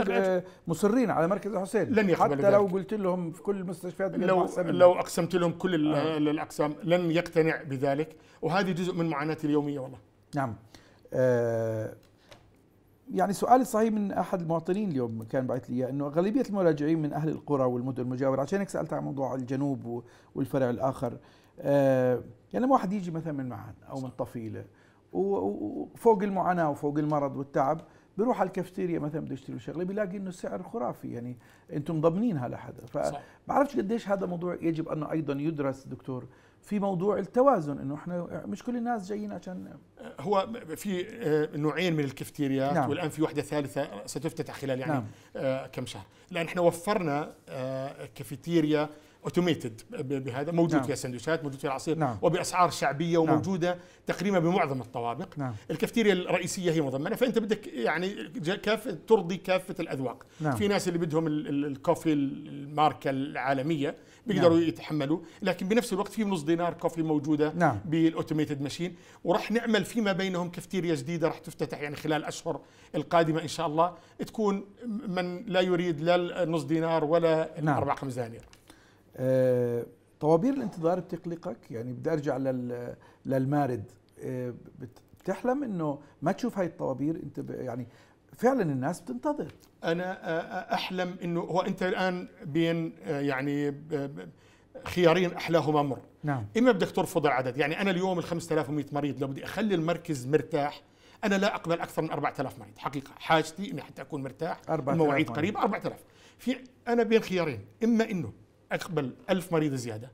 مصرين على مركز الحسين لن يقبلوا حتى لو. قلت لهم في كل المستشفيات لو. لو أقسمت لهم كل آه. الاقسام لن يقتنع بذلك. وهذه جزء من معاناتي اليومية والله. نعم. آه، يعني سؤالي صحيح من أحد المواطنين اليوم كان بعث لي إنه غالبية المراجعين من أهل القرى والمدن المجاورة عشان هيك سألت عن موضوع الجنوب والفرع الآخر. يعني لما واحد يجي مثلا من معهد أو من طفيلة وفوق المعاناة وفوق المرض والتعب بيروح على الكافتيريا مثلا بده يشتري شغلة بيلاقي إنه السعر خرافي يعني أنتم ضامنينها لحدا صح. فبعرفش قديش هذا موضوع يجب أنه أيضا يدرس دكتور في موضوع التوازن إنه إحنا مش كل الناس جايين عشان هو في آه، نوعين من الكافتيريات نعم. والآن في وحدة ثالثة ستفتتح خلال يعني نعم. آه، كم شهر لأن إحنا وفرنا آه، كافيتيريا automated بهذا موجود نعم. فيها سندويشات موجود فيها العصير نعم. وبأسعار شعبية نعم. وموجودة تقريبا بمعظم الطوابق نعم. الكافتيريا الرئيسية هي مضمنة فأنت بدك يعني كافة ترضي كافة الأذواق نعم. في ناس اللي بدهم ال- ال- الكوفي الماركة العالمية بيقدروا نعم. يتحملوا لكن بنفس الوقت في نص دينار كوفي موجودة نعم. بالأوتوميتد ماشين وراح نعمل فيما بينهم كافتيريا جديدة راح تفتتح يعني خلال الاشهر القادمة إن شاء الله تكون من لا يريد لا النص دينار ولا نعم. الأربع خمس دنانير طوابير الانتظار بتقلقك؟ يعني بدي أرجع لل للمارد. آه، بت- بتحلم إنه ما تشوف هاي الطوابير؟ أنت يعني فعلا الناس بتنتظر. أنا آه، أحلم إنه هو أنت الآن بين آه، يعني خيارين أحلاهما مر. نعم. إما بدك ترفض العدد. يعني أنا اليوم ال 5100 مريض لو بدي أخلي المركز مرتاح أنا لا أقبل أكثر من 4000 مريض. حقيقة حاجتي إني حتى أكون مرتاح 4000 المواعيد مريض. قريبة 4000 في أنا بين خيارين. إما إنه أقبل 1000 مريض زيادة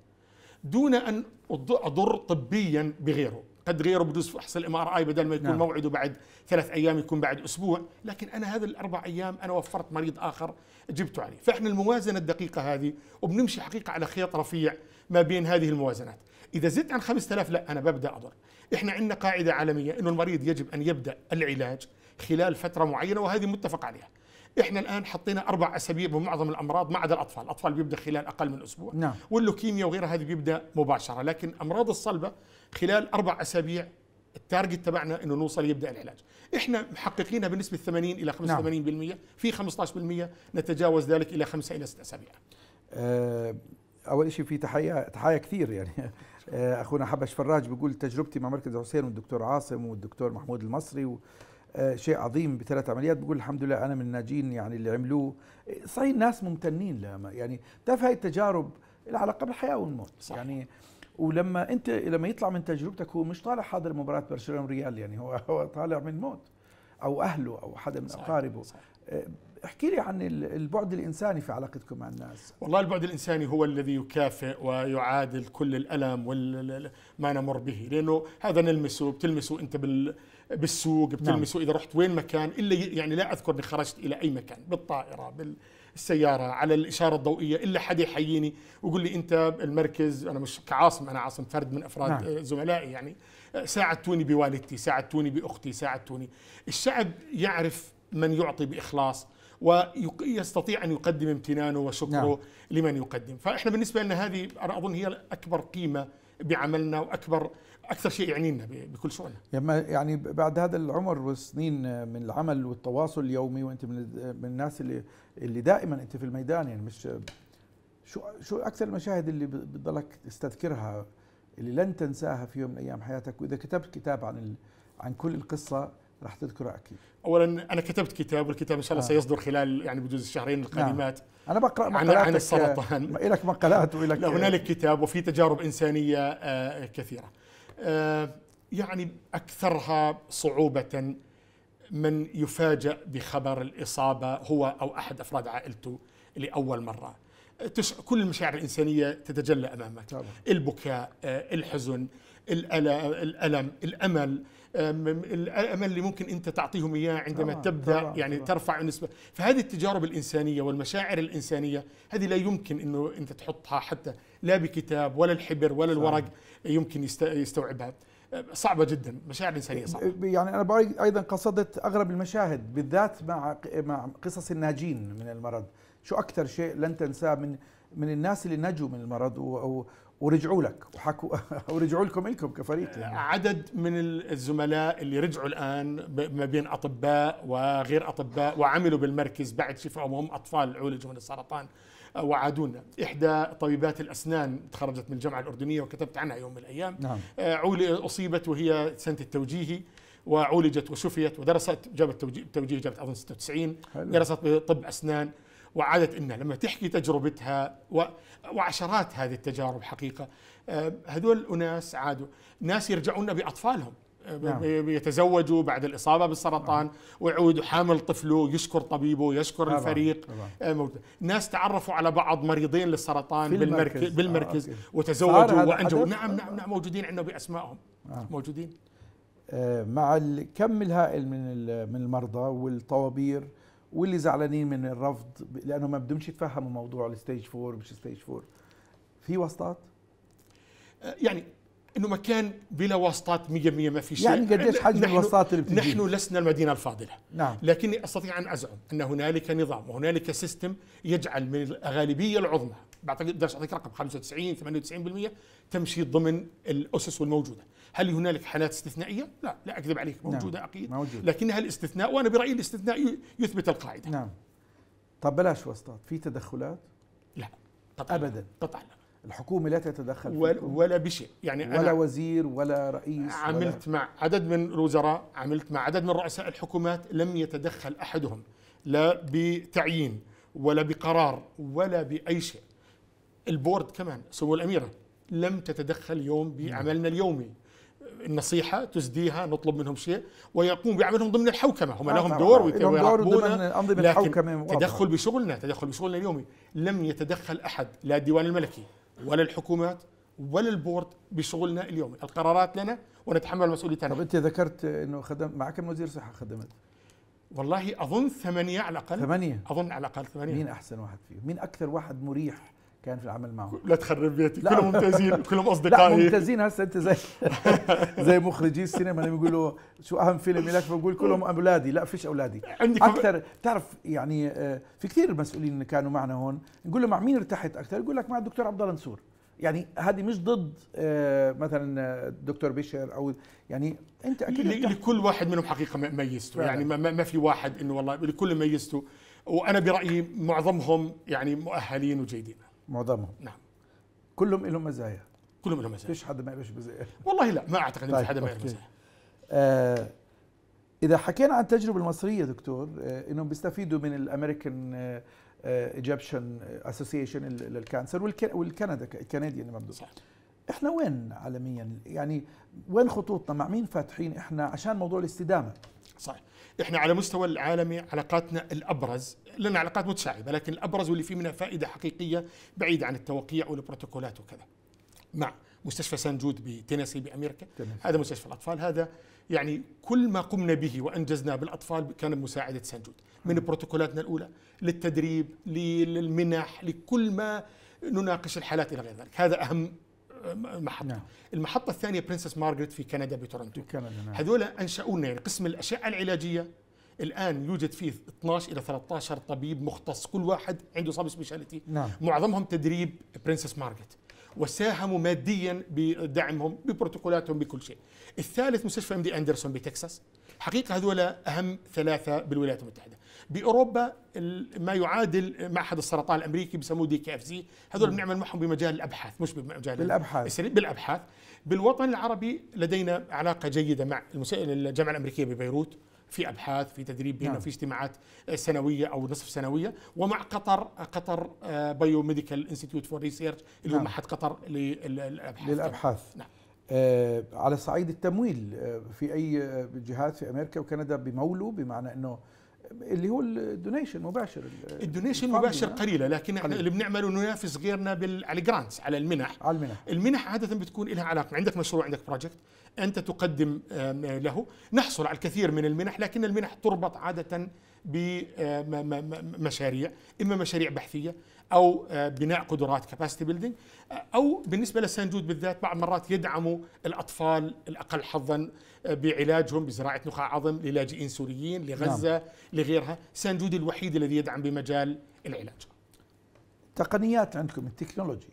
دون أن أض- أضر طبيا بغيره. قد غيره بدوس فحص الإم آر آي بدل ما يكون. نعم. موعده بعد ثلاث أيام يكون بعد أسبوع. لكن أنا هذا الأربع أيام أنا وفرت مريض آخر جبته عليه. فإحنا الموازنة الدقيقة هذه وبنمشي حقيقة على خيط رفيع ما بين هذه الموازنات. إذا زدت عن 5000 لا أنا ببدأ أضر. إحنا عندنا قاعدة عالمية إنه المريض يجب أن يبدأ العلاج خلال فترة معينة وهذه متفق عليها. إحنا الآن حطينا أربع أسابيع بمعظم الأمراض ما عدا الأطفال، الأطفال بيبدأ خلال أقل من أسبوع نعم. واللوكيميا وغيرها هذه بيبدأ مباشرة، لكن أمراض الصلبة خلال أربع أسابيع التارجت تبعنا إنه نوصل يبدأ العلاج. إحنا محققينها بنسبة 80 إلى 85% في 15% نتجاوز ذلك إلى 5 إلى 6 أسابيع. آه، أول شيء في تحية تحايا كثير يعني آه، أخونا حبش فراج بيقول تجربتي مع مركز حسين والدكتور عاصم والدكتور محمود المصري و شيء عظيم بثلاث عمليات بقول الحمد لله أنا من الناجين يعني اللي عملوه صحيح الناس ممتنين لما يعني بتعرف هاي التجارب لها علاقة بالحياة والموت صح. يعني ولما أنت لما يطلع من تجربتك هو مش طالع حاضر مباراة برشلونة وريال يعني هو هو طالع من موت أو أهله أو حدا من صحيح. أقاربه صحيح. آه، احكي لي عن ال- البعد الإنساني في علاقتكم مع الناس والله البعد الإنساني هو الذي يكافئ ويعادل كل الألم وما نمر به لأنه هذا نلمسه بتلمسه أنت بال بالسوق بتلمسه إذا رحت وين مكان إلا يعني لا أذكر إني خرجت إلى أي مكان بالطائرة بالسيارة على الإشارة الضوئية إلا حد يحييني ويقول لي أنت المركز أنا مش كعاصم أنا عاصم فرد من أفراد نعم. نعم. زملائي يعني ساعدتوني بوالدتي ساعدتوني بأختي ساعدتوني الشعب يعرف من يعطي بإخلاص ويستطيع أن يقدم امتنانه وشكره نعم. نعم. لمن يقدم فإحنا بالنسبة لنا هذه أنا أظن هي أكبر قيمة بعملنا وأكبر أكثر شيء يعنينا بكل شؤوننا لما يعني بعد هذا العمر والسنين من العمل والتواصل اليومي وأنت من من الناس اللي اللي دائما أنت في الميدان يعني مش شو شو أكثر المشاهد اللي بتضلك تستذكرها اللي لن تنساها في يوم من أيام حياتك؟ وإذا كتبت كتاب عن ال... عن كل القصة راح تذكرها أكيد. اولا أنا كتبت كتاب والكتاب إن شاء الله آه. سيصدر خلال يعني بجوز الشهرين القادمات. أنا بقرأ مقالاتك عن السرطان. لك مقالات ولك لا هنالك كتاب وفي تجارب إنسانية آه، كثيرة. آه، يعني أكثرها صعوبة من يفاجأ بخبر الإصابة هو أو أحد أفراد عائلته لأول مرة. كل المشاعر الإنسانية تتجلى أمامك طبعا. البكاء آه، الحزن الأل- الألم الأمل آم، الأمل اللي ممكن أنت تعطيهم إياه عندما طبعاً، تبدأ طبعاً، يعني طبعاً. ترفع نسبة فهذه التجارب الإنسانية والمشاعر الإنسانية هذه لا يمكن أنه أنت تحطها حتى لا بكتاب ولا الحبر ولا صحيح. الورق يمكن يست- يستوعبها آه، صعبة جدا مشاعر إنسانية صعبة يعني أنا أيضا قصدت أغرب المشاهد بالذات مع مع قصص الناجين من المرض شو أكثر شيء لن تنساه من من الناس اللي نجوا من المرض و- ورجعوا لك وحكوا ورجعوا لكم إلكم كفريق يعني. عدد من الزملاء اللي رجعوا الآن ما بين أطباء وغير أطباء وعملوا بالمركز بعد شفائهم وهم أطفال عولجوا من السرطان آه، وعادونا. إحدى طبيبات الأسنان تخرجت من الجامعة الأردنية وكتبت عنها يوم من الأيام. نعم. آه، عول أصيبت وهي سنة التوجيهي وعولجت وشفيت ودرست جابت توجيه, توجيه جابت أظن 96 حلو. درست طب أسنان. وعادت إنها لما تحكي تجربتها وعشرات هذه التجارب حقيقة آه، هذول الاناس عادوا ناس يرجعون بأطفالهم نعم. يتزوجوا بعد الإصابة بالسرطان ويعود حامل طفله يشكر طبيبه يشكر طبعاً، الفريق طبعاً. آه، موجود. ناس تعرفوا على بعض مريضين للسرطان بالمركز المركز. بالمركز آه، وتزوجوا وأنجبوا؟ نعم نعم نعم موجودين عندنا بأسمائهم آه. موجودين آه، مع الكم الهائل من من المرضى والطوابير واللي زعلانين من الرفض لأنه ما بدهمش يتفهموا موضوع ال stage 4 مش stage 4 في واسطات؟ آه، يعني إنه مكان بلا واسطات 100% ما في شيء. يعني قديش حجم الواسطات اللي بتجي؟ نحن لسنا المدينة الفاضلة. نعم. لكني أستطيع أن أزعم أن هنالك نظام وهنالك سيستم يجعل من الغالبيه العظمى بعتقد بدي أعطيك رقم 95 98% تمشي ضمن الأسس الموجودة. هل هنالك حالات استثنائية؟ لا لا أكذب عليك موجودة أكيد موجود لكنها الاستثناء وأنا برأيي الاستثناء يثبت القاعدة. نعم. طب بلاش واسطات في تدخلات؟ لا قطعا. ابدا. قطعا لا. الحكومة لا تتدخل ولا. ولا بشيء يعني ولا أنا وزير ولا رئيس عملت مع عدد من الوزراء عملت مع عدد من رؤساء الحكومات لم يتدخل أحدهم لا بتعيين ولا بقرار ولا بأي شيء. البورد كمان سمو الأميرة لم تتدخل يوم بعملنا اليومي. النصيحة تسديها نطلب منهم شيء ويقوم بعملهم ضمن الحوكمة هم آه لهم. دور ويراقبونا لكن. تدخل بشغلنا تدخل بشغلنا اليومي لم يتدخل أحد لا الديوان الملكي ولا الحكومات ولا البورد بشغلنا اليومي القرارات لنا ونتحمل مسؤوليتنا طب أنت ذكرت إنه خدم مع كم وزير صحة خدمت؟ والله أظن ثمانية على الأقل ثمانية أظن على الأقل ثمانية مين أحسن واحد فيهم؟ مين أكثر واحد مريح كان في العمل معه؟ لا تخرب بيتي لا. كلهم ممتازين كلهم لا أصدقائي ممتازين هسه أنت زي زي مخرجي السينما لما يقولوا شو أهم فيلم لك بقول كلهم أولادي لا فيش أولادي عندي كم- أكثر بتعرف يعني آه، في كثير مسؤولين كانوا معنا هون نقول له مع مين ارتحت أكثر يقول لك مع الدكتور عبد الله نصور يعني هذه مش ضد آه، مثلا آه، الدكتور بشر أو يعني أنت أكيد. لكل واحد منهم حقيقة ميزته. يعني ما في واحد إنه والله لكل ميزته وأنا برأيي معظمهم يعني مؤهلين وجيدين معظمهم. نعم. كلهم لهم مزايا. كلهم لهم مزايا. فيش حدا ما لهش مزايا والله لا ما أعتقد إن طيب، في حدا ما له okay. مزايا آه، إذا حكينا عن التجربة المصرية دكتور آه، إنهم بيستفيدوا من الأمريكان Egyptian association لل cancer والك- والكندا الكنديان مبدو. صح إحنا وين عالميا؟ يعني وين خطوطنا؟ مع مين فاتحين إحنا؟ عشان موضوع الاستدامة. صحيح. إحنا على مستوى العالمي علاقاتنا الأبرز لنا علاقات متشعبة لكن الأبرز واللي فيه منها فائدة حقيقية بعيده عن التوقيع والبروتوكولات وكذا. مع مستشفى سان جود بتينيسي بأمريكا تينيسي. هذا مستشفى الأطفال. هذا يعني كل ما قمنا به وانجزناه بالأطفال كان بمساعده سان جود من بروتوكولاتنا الأولى للتدريب للمنح لكل ما نناقش الحالات إلى غير ذلك. هذا أهم محطه نعم. المحطة الثانية برنسس مارغريت في كندا بتورنتو في كندا نعم. هذول انشأوا لنا يعني قسم الاشعه العلاجية. الآن يوجد فيه 12 إلى 13 طبيب مختص كل واحد عنده sub specialty نعم. معظمهم تدريب برنسس مارغريت. وساهموا ماديا بدعمهم ببروتوكولاتهم بكل شيء. الثالث مستشفى أم دي أندرسون بتكساس. حقيقة هذول أهم ثلاثة بالولايات المتحدة. بأوروبا ما يعادل معهد السرطان الأمريكي بسموه DKFC هذول بنعمل معهم بمجال الأبحاث مش بمجال بالأبحاث. السرير بالأبحاث بالوطن العربي لدينا علاقة جيدة مع الجامعة الأمريكية ببيروت في أبحاث في تدريب بيننا نعم. في اجتماعات سنوية أو نصف سنوية ومع قطر قطر biomedical institute for research اللي هو نعم. معهد قطر للأبحاث للأبحاث نعم. آه على صعيد التمويل آه في آه، جهات في أمريكا وكندا بمولوا بمعنى أنه اللي هو ال donation مباشر ال- ال donation مباشر. قليلة لكن إحنا. اللي بنعمله ننافس غيرنا بال... على ال grants على المنح على المنح المنح عادة بتكون لها علاقة عندك مشروع عندك project أنت تقدم له نحصل على الكثير من المنح لكن المنح تربط عادة بمشاريع إما مشاريع بحثية أو آه، بناء قدرات capacity building أو بالنسبة لسان جود بالذات بعض المرات يدعموا الأطفال الأقل حظا آه، بعلاجهم بزراعة نخاع عظم للاجئين سوريين لغزة لغيرها. سان جود الوحيد الذي يدعم بمجال العلاج. تقنيات عندكم التكنولوجي.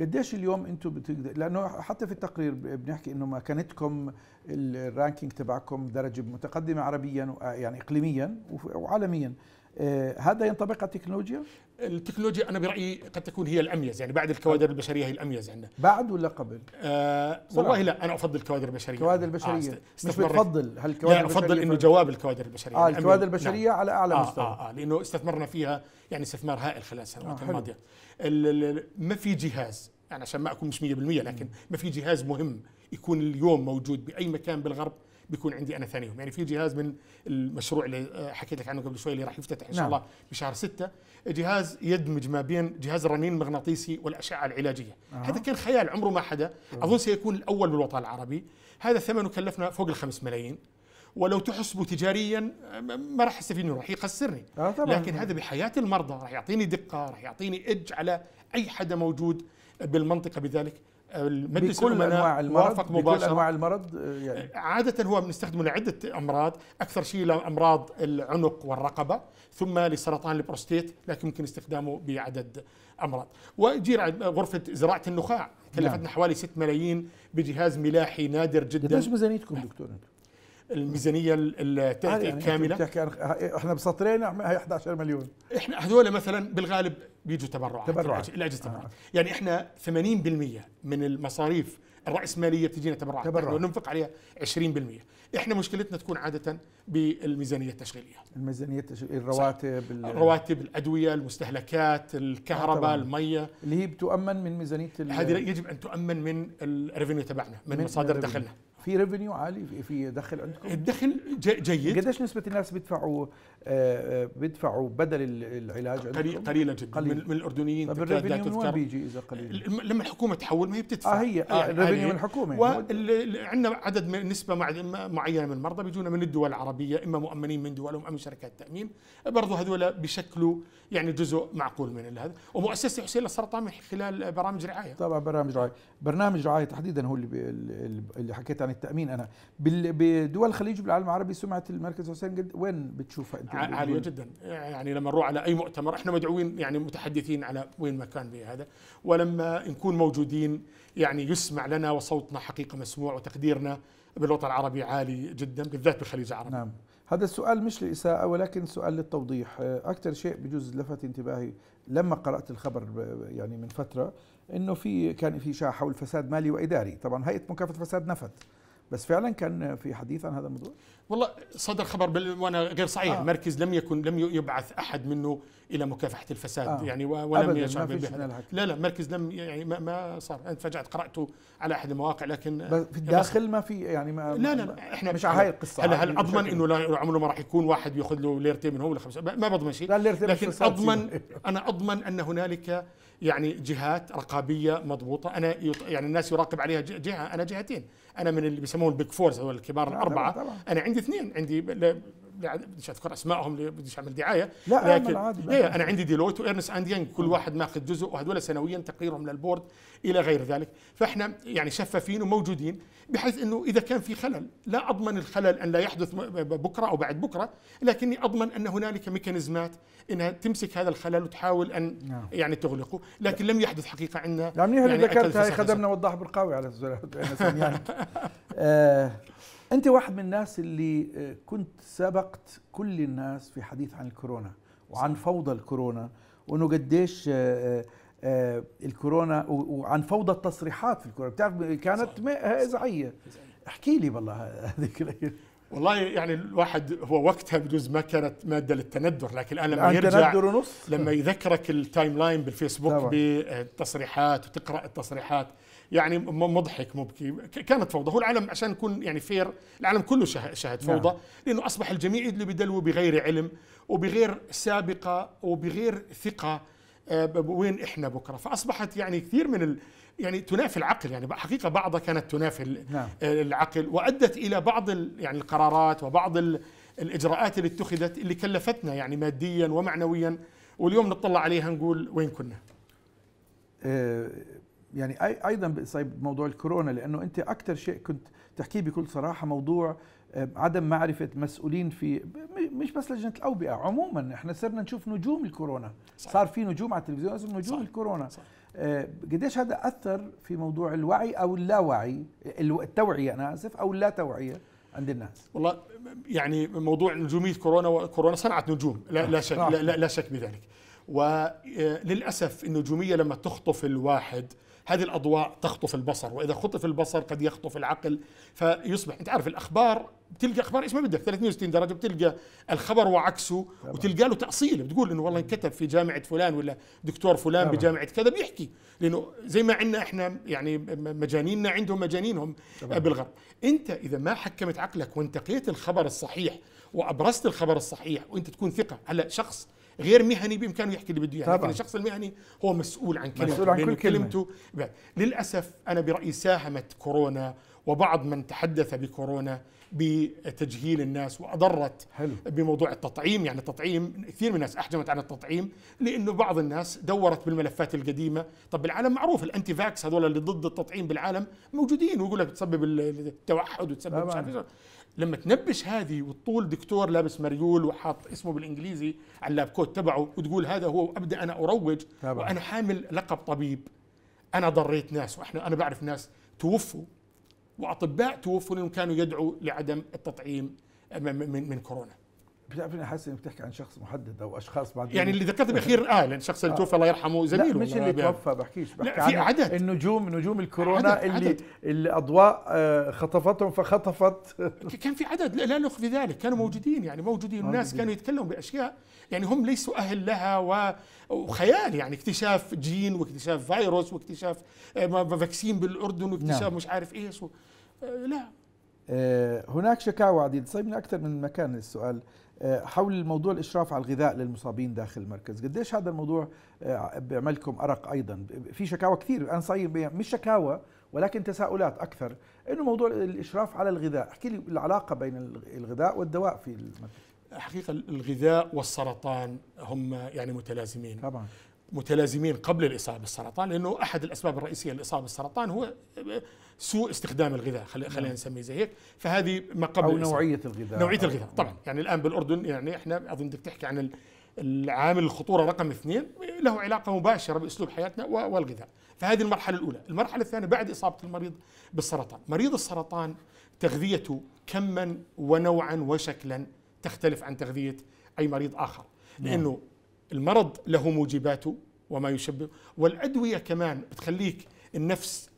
قديش اليوم أنتم بتقدر لأنه حتى في التقرير بنحكي إنه مكانتكم ال ranking تبعكم درجة متقدمة عربيا يعني اقليميا وعالميا. آه هذا ينطبق على التكنولوجيا؟ التكنولوجيا أنا برأيي قد تكون هي الأميز يعني بعد الكوادر البشرية هي الأميز عندنا بعد ولا قبل؟ آه. والله لا أنا أفضل الكوادر البشرية الكوادر آه البشرية است- مش بتفضل هل الكوادر لا افضل إنه جواب الكوادر البشرية آه. الكوادر البشرية نعم. على أعلى آه, مستوى آه, آه لأنه استثمرنا فيها يعني استثمار هائل خلال السنوات آه،. الماضيه ال- ال- ما في جهاز يعني عشان ما أكون مش 100% لكن ما في جهاز مهم يكون اليوم موجود بأي مكان بالغرب بيكون عندي أنا ثاني يوم. يعني في جهاز من المشروع اللي آه، حكيت لك عنه قبل شوي اللي راح يفتتح إن شاء نعم. الله بشهر ستة. جهاز يدمج ما بين جهاز الرنين المغناطيسي والأشعة العلاجية. أها. هذا كان خيال عمره ما حدا. أظن سيكون الأول بالوطن العربي. هذا ثمنه كلفنا فوق الخمس ملايين. ولو تحسبه تجاريا آه، ما راح أستفيد منه راح يخسرني آه طبعا. لكن هذا بحياة المرضى راح يعطيني دقة راح يعطيني اج على أي حدا موجود بالمنطقة بذلك. المجلس بكل أنواع المرض وافق بكل مباشرة. أنواع المرض آه، يعني. عادة هو بنستخدمه لعدة أمراض أكثر شيء لأمراض العنق والرقبة ثم لسرطان البروستيت لكن ممكن استخدامه بعدد أمراض. وجير غرفة زراعة النخاع. كلفتنا نعم. حوالي 6 ملايين بجهاز ملاحي نادر جدا. قديش ميزانيتكم دكتور أنتم؟ الميزانية ال- الت- عادي يعني الكاملة بتحكي عن إحنا بسطرين هي 11 مليون إحنا هذول مثلا بالغالب بيجوا تبرعات تبرعات. الاجهزه آه. تبرعات يعني إحنا 80% من المصاريف الرأسمالية بتجينا تبرعات تبرعات. نحن ننفق عليها 20% إحنا مشكلتنا تكون عادة بالميزانية التشغيلية. الميزانية التش- الرواتب ال- الرواتب الأدوية المستهلكات آه، الكهرباء. المية. اللي هي بتؤمن من ميزانية هذه يجب أن تؤمن من ال revenue تبعنا من, من- مصادر دخلنا. في revenue عالي؟ في- دخل عندكم؟ الدخل ج- جيد. قديش نسبة الناس بيدفعوا آه، آه، بيدفعوا بدل ال- العلاج قليل عندكم؟ قليلة جدا. قليل. من, الأردنيين طب ال revenue من وين بيجي إذا قليل؟ لما الحكومة تحول ما هي بتدفع. آه هي آه ال revenue من الحكومة. وعندنا عدد من نسبة مع- معينة من المرضى بيجونا من الدول العربية. إما مؤمنين من دولهم أو من شركات تأمين. برضو هذول بشكلوا يعني جزء معقول من هذا. ومؤسسة حسين للسرطان من خلال برامج رعاية. طبعا برامج رعاية. برنامج رعاية تحديدا هو اللي اللي حكيت عن التأمين أنا. بدول الخليج وبالعالم العربي سمعه المركز حسين قد وين بتشوفها أنت؟ عالية جدا. يعني لما نروح على أي مؤتمر إحنا مدعوين يعني متحدثين على وين ما كان بهذا. ولما نكون موجودين يعني يسمع لنا وصوتنا حقيقة مسموع وتقديرنا بالوطن العربي عالي جدا بالذات بالخليج العربي نعم هذا السؤال مش لإساءة ولكن سؤال للتوضيح أكثر شيء بجوز لفت انتباهي لما قرأت الخبر يعني من فترة أنه في كان في إشاعة حول فساد مالي وإداري طبعا هيئة مكافحة الفساد نفت بس فعلا كان في حديث عن هذا الموضوع والله صدر خبر. وأنا غير صحيح آه. آه. المركز لم يكن لم يبعث أحد منه إلى مكافحة الفساد آه. آه. يعني ولم يشعر الحكي. لا لا المركز لم يعني ما, ما صار أنا تفاجات قراته على أحد المواقع لكن في الداخل ما في يعني ما لا لا, إحنا مش على هاي القصة هلا هل عادي أضمن إنه لا عمره ما راح يكون واحد بياخذ له ليرتين من هو ولا خمسة ما بضمن شيء لكن أضمن. أنا أضمن أن هنالك يعني جهات رقابية مضبوطة أنا يعني الناس يراقب عليها جهة أنا جهتين أنا من اللي بيسموهم ال big fours هذول الكبار لا، الأربعة طبعاً. أنا عندي اثنين عندي لا لا بديش أذكر أسمائهم لا بديش أعمل دعاية لا، لكن عادي، لا. أنا عندي ديلويت وإرنس أند يانج كل واحد ماخذ جزء وهذول سنويا تقريرهم لل board إلى غير ذلك فإحنا يعني شفافين وموجودين بحيث إنه إذا كان في خلل لا أضمن الخلل أن لا يحدث بكرة أو بعد بكرة لكني أضمن أن هنالك mechanismات إنها تمسك هذا الخلل وتحاول أن نعم. يعني تغلقه لكن لم يحدث حقيقة عندنا يعني منيح اللي أكل ذكرت هاي خدمنا وضاح بالقاوي على أنا سميان. آه أنت واحد من الناس اللي آه، كنت سبقت كل الناس في حديث عن الكورونا وعن فوضى الكورونا وأنه قديش آه، آه، الكورونا وعن فوضى التصريحات في الكورونا. بتعرف كانت ازعيه احكي لي والله هذيك والله يعني الواحد هو وقتها بجوز ما كانت مادة للتندر لكن الآن لما يرجع تندر ونص لما يذكرك ال timeline بالفيسبوك طبعا. بالتصريحات وتقرأ التصريحات يعني مضحك مبكي كانت فوضى هو العالم عشان نكون يعني fair العالم كله شه- شهد فوضى نعم. لأنه أصبح الجميع اللي بدلو بغير علم وبغير سابقة وبغير ثقة وين إحنا بكرة؟ فأصبحت يعني كثير من ال يعني تنافي العقل. يعني حقيقة بعضها كانت تنافي نعم. العقل وأدت إلى بعض ال- يعني القرارات وبعض ال- الإجراءات اللي اتخذت اللي كلفتنا يعني ماديا ومعنويا. واليوم نطلع عليها نقول وين كنا. آه، يعني أيضا صيب موضوع الكورونا لأنه أنت أكثر شيء كنت تحكيه بكل صراحة موضوع آه، عدم معرفة مسؤولين في مش بس لجنة الأوبئة عموما إحنا صرنا نشوف نجوم الكورونا صح. صار في نجوم على التلفزيون اسمهم نجوم صح. الكورونا صح. آه، قديش هذا أثر في موضوع الوعي أو اللاوعي التوعية أنا آسف أو اللا توعيه عند الناس والله يعني موضوع نجومية كورونا وكورونا صنعت نجوم لا لا شك لا, لا, لا شك بذلك وللاسف النجومية لما تخطف الواحد هذه الأضواء تخطف البصر وإذا خطف البصر قد يخطف العقل فيصبح. أنت عارف الأخبار بتلقى أخبار إيش ما بدك 360 درجة بتلقى الخبر وعكسه وتلقى له تأصيل. بتقول إنه والله انكتب في جامعة فلان ولا دكتور فلان طبعا. بجامعة كذا بيحكي. لأنه زي ما عندنا إحنا يعني مجانيننا عندهم مجانينهم طبعا. بالغرب. أنت إذا ما حكمت عقلك وانتقيت الخبر الصحيح وأبرزت الخبر الصحيح وأنت تكون ثقة هلا شخص غير مهني بإمكانه يحكي اللي بده اياه لكن. الشخص المهني هو مسؤول عن كلمته مسؤول عن كل كلمة. كلمته. للأسف أنا برأيي ساهمت كورونا وبعض من تحدث بكورونا بتجهيل الناس وأضرت حلو. بموضوع التطعيم يعني التطعيم كثير من الناس أحجمت عن التطعيم لأنه بعض الناس دورت بالملفات القديمة طب بالعالم معروف ال anti vax هذول اللي ضد التطعيم بالعالم موجودين ويقول لك تسبب التوحد وتسبب مش عارف. لما تنبش هذه وتطول دكتور لابس مريول وحاط اسمه بالإنجليزي على ال lab coat تبعه وتقول هذا هو أبدأ أنا أروج طبعا. وأنا حامل لقب طبيب أنا ضريت ناس وإحنا أنا بعرف ناس توفوا وأطباء توفوا لأنهم كانوا يدعوا لعدم التطعيم من من, من كورونا بتعرف اني حاسس إنك بتحكي عن شخص محدد أو أشخاص بعد يعني اللي ذكرت بالاخير آه لأن الشخص اللي توفى الله يرحمه زميله لا مش اللي. توفى بحكيش بحكي لا، في عدد. النجوم نجوم الكورونا عدد، اللي عدد. اللي أضواء آه، خطفتهم فخطفت كان في عدد لا نخفي ذلك كانوا موجودين يعني موجودين الناس. كانوا يتكلموا بأشياء يعني هم ليسوا أهل لها وخيال يعني اكتشاف جين واكتشاف فيروس واكتشاف آه، فاكسين بالأردن واكتشاف نعم. مش عارف إيش و... آه، لا هناك شكاوى عديدة صيب من أكثر من مكان السؤال حول موضوع الإشراف على الغذاء للمصابين داخل المركز. قديش هذا الموضوع آه، بيعملكم أرق أيضا؟ في شكاوى كثير. أنا صاير مش شكاوى ولكن تساؤلات أكثر. إنه موضوع الإشراف على الغذاء احكي لي العلاقة بين الغذاء والدواء في المركز. حقيقة الغذاء والسرطان هم يعني متلازمين. طبعا. متلازمين قبل الإصابة بالسرطان لأنه أحد الأسباب الرئيسية للإصابة بالسرطان هو سوء استخدام الغذاء خلي- خلينا نسميه زي هيك. فهذه ما قبل أو الإصابة. نوعية الغذاء. نوعية أو- الغذاء طبعا. يعني الآن بالأردن يعني إحنا أظن بدك تحكي عن ال- العامل الخطورة رقم اثنين له علاقة مباشرة بأسلوب حياتنا والغذاء. فهذه المرحلة الأولى. المرحلة الثانية بعد إصابة المريض بالسرطان. مريض السرطان تغذيته كما ونوعا وشكلا تختلف عن تغذية أي مريض آخر. لأنه المرض له موجباته وما يشبه. والأدوية كمان بتخليك النفس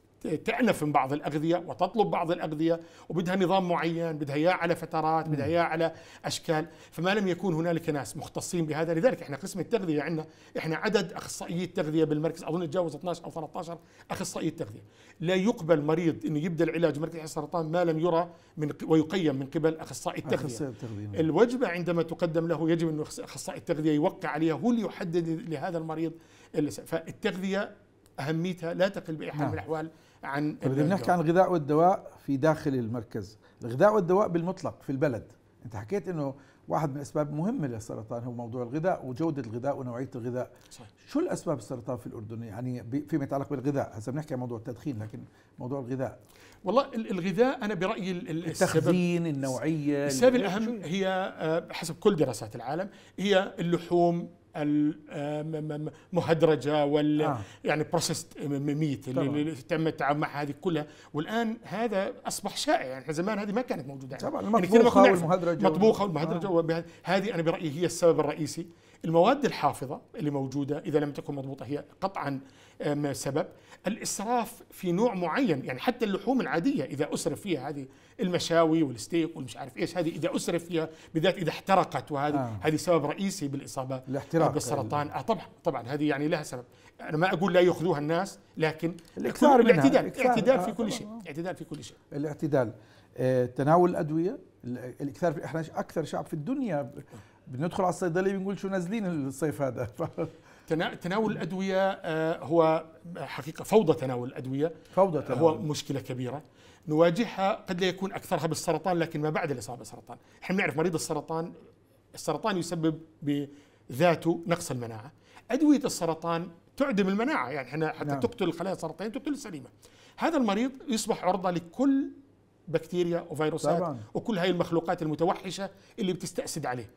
تعنف من بعض الأغذية وتطلب بعض الأغذية وبدها نظام معين بدها إياه على فترات بدها إياه على أشكال. فما لم يكون هنالك ناس مختصين بهذا. لذلك إحنا قسم التغذية عندنا إحنا عدد أخصائيي التغذية بالمركز أظن تجاوز 12 أو 13 اخصائي تغذيه لا يقبل مريض إنه يبدأ العلاج بمركز السرطان ما لم يرى من ويقيم من قبل أخصائي التغذية. أخصائي التغذية الوجبة عندما تقدم له يجب أن أخصائي التغذية يوقع عليها هو اللي يحدد لهذا المريض فالتغذية أهميتها لا تقل بأي حال نعم. من الأحوال عن طيب بدنا نحكي الدواء. عن الغذاء والدواء في داخل المركز. الغذاء والدواء بالمطلق في البلد. انت حكيت إنه واحد من الاسباب المهمه للسرطان هو موضوع الغذاء وجودة الغذاء ونوعية الغذاء. صحيح. شو الأسباب السرطان في الاردن يعني فيما يتعلق بالغذاء. هسه بنحكي عن موضوع التدخين لكن موضوع الغذاء. والله ال- الغذاء ال- السبب التخزين النوعية السبب ال- الأهم شو- هي آه، حسب كل دراسات العالم هي اللحوم المهدرجة وال آه. يعني بروسيست ميت اللي, تم التعامل مع هذه كلها. والآن هذا أصبح شائع. يعني زمان هذه ما كانت موجودة. طبعا يعني المطبوخة نعرف. والمهدرجة مطبوخة والمهدرجة وبهذه- هذه أنا برأيي هي السبب الرئيسي. المواد الحافظة اللي موجودة إذا لم تكن مضبوطة هي قطعا سبب الإسراف في نوع معين يعني حتى اللحوم العادية إذا أسرف فيها هذه المشاوي والستيك والمش عارف إيش هذه إذا أسرف فيها بالذات إذا احترقت وهذه آه. آه. هذه سبب رئيسي بالإصابة الاحتراق. بالسرطان آه طبعا طبعا هذه يعني لها سبب أنا ما أقول لا يأخذوها الناس لكن الإكثار منها. الاعتدال الإكثار. اعتدال آه، في كل. شيء اعتدال في كل شيء الاعتدال آه، تناول الأدوية ال- الإكثار في- إحنا أكثر شعب في الدنيا بندخل على الصيدلية بنقول شو نازلين الصيف هذا تناول الأدوية آه، هو حقيقة فوضى تناول الأدوية. فوضى هو تناول. مشكلة كبيرة. نواجهها قد لا يكون أكثرها بالسرطان لكن ما بعد الإصابة بالسرطان. إحنا بنعرف مريض السرطان السرطان يسبب بذاته نقص المناعة. أدوية السرطان تعدم المناعة. يعني إحنا حتى نعم. نعم. تقتل الخلايا السرطانية تقتل السليمة. هذا المريض يصبح عرضة لكل بكتيريا وفيروسات طبعاً. وكل هاي المخلوقات المتوحشة اللي بتستأسد عليه.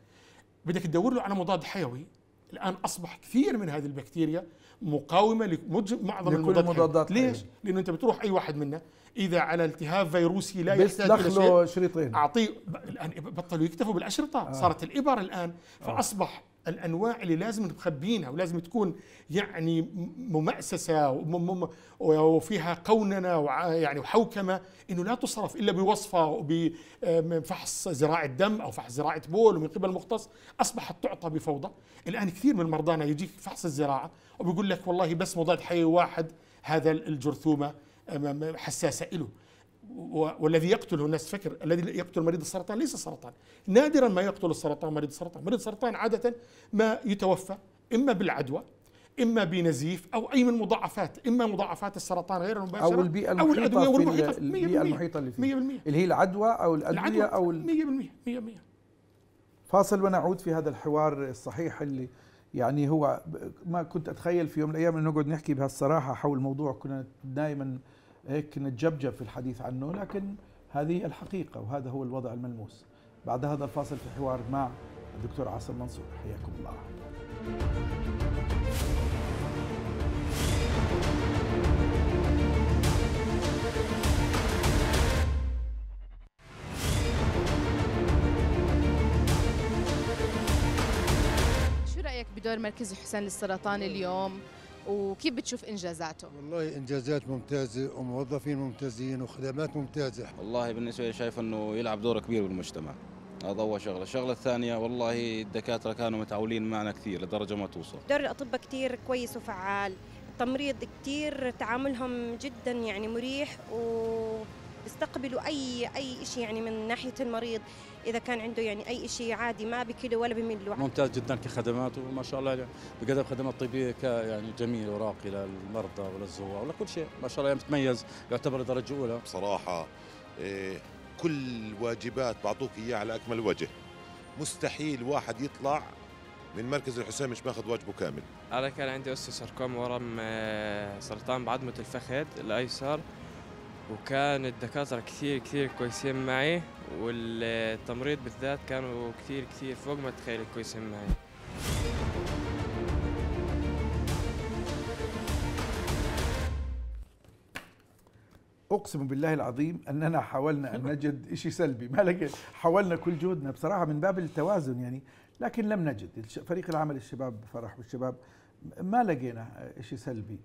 بدك تدور له على مضاد حيوي الآن أصبح كثير من هذه البكتيريا مقاومة لمعظم لكل المضادات. ليش؟ الحيوية. لأنه أنت بتروح أي واحد منا إذا على التهاب فيروسي لا يحتاج إلى شيء شريطين اعطيه الآن بطلوا يكتفوا بالأشرطة آه. صارت الإبر الآن فأصبح الأنواع اللي لازم نخبينها ولازم تكون يعني ممأسسة وفيها قوننة يعني وحوكمة إنه لا تصرف إلا بوصفة وبفحص زراعة دم أو فحص زراعة بول ومن قبل مختص أصبحت تعطى بفوضى. الآن كثير من مرضانا يجيك فحص الزراعة وبيقول لك والله بس مضاد حيوي واحد هذا الجرثومة حساسة له والذي يقتله الناس فكر الذي يقتل مريض السرطان؟ ليس سرطان. نادرا ما يقتل السرطان مريض السرطان. مريض السرطان عادة ما يتوفى إما بالعدوى إما بنزيف أو أي من مضاعفات إما مضاعفات السرطان غير المباشرة أو البيئة أو المحيطة الأدوية في والمحيطة. ال- البيئة المحيطة اللي فيه. 100% اللي هي العدوى أو الأدوية أو ال- 100% 100% فاصل ونعود في هذا الحوار الصحيح اللي يعني هو ما كنت أتخيل في يوم من الأيام انه نقعد نحكي بهالصراحة حول موضوع كنا دائما هيك نتجبجب في الحديث عنه لكن هذه الحقيقة وهذا هو الوضع الملموس. بعد هذا الفاصل في حوار مع الدكتور عاصم منصور. حياكم الله. شو رأيك بدور مركز الحسين للسرطان اليوم؟ وكيف بتشوف إنجازاته؟ والله إنجازات ممتازة وموظفين ممتازين وخدمات ممتازة. والله بالنسبة لي شايف إنه يلعب دور كبير بالمجتمع. هذا أول شغلة. الشغلة الثانية والله الدكاترة كانوا متعاونين معنا كثير لدرجة ما توصل. دور الأطباء كتير كويس وفعال. التمريض كتير تعاملهم جدا يعني مريح وبيستقبلوا أي أي شيء يعني من ناحية المريض. إذا كان عنده يعني أي شيء عادي ما بكله ولا بمله ممتاز جدا كخدمات وما شاء الله يعني بقدم خدمات طبية ك يعني جميل وراقي للمرضى وللزوار ولكل شيء ما شاء الله يعني متميز يعتبر درجة أولى. بصراحة إيه، كل واجبات بعطوك إياه على أكمل وجه. مستحيل واحد يطلع من مركز الحسين مش ماخذ واجبه كامل. أنا كان عندي أوستوساركوم ورم آه، سرطان بعظمة الفخذ الأيسر وكان الدكاترة كثير كثير كويسين معي. والتمريض بالذات كانوا كثير كثير فوق ما تخيل كويسين معي أقسم بالله العظيم أننا حاولنا أن نجد شيء سلبي. ما لقيت حاولنا كل جهدنا بصراحة من باب التوازن يعني لكن لم نجد. فريق العمل الشباب فرح والشباب ما لقينا شيء سلبي.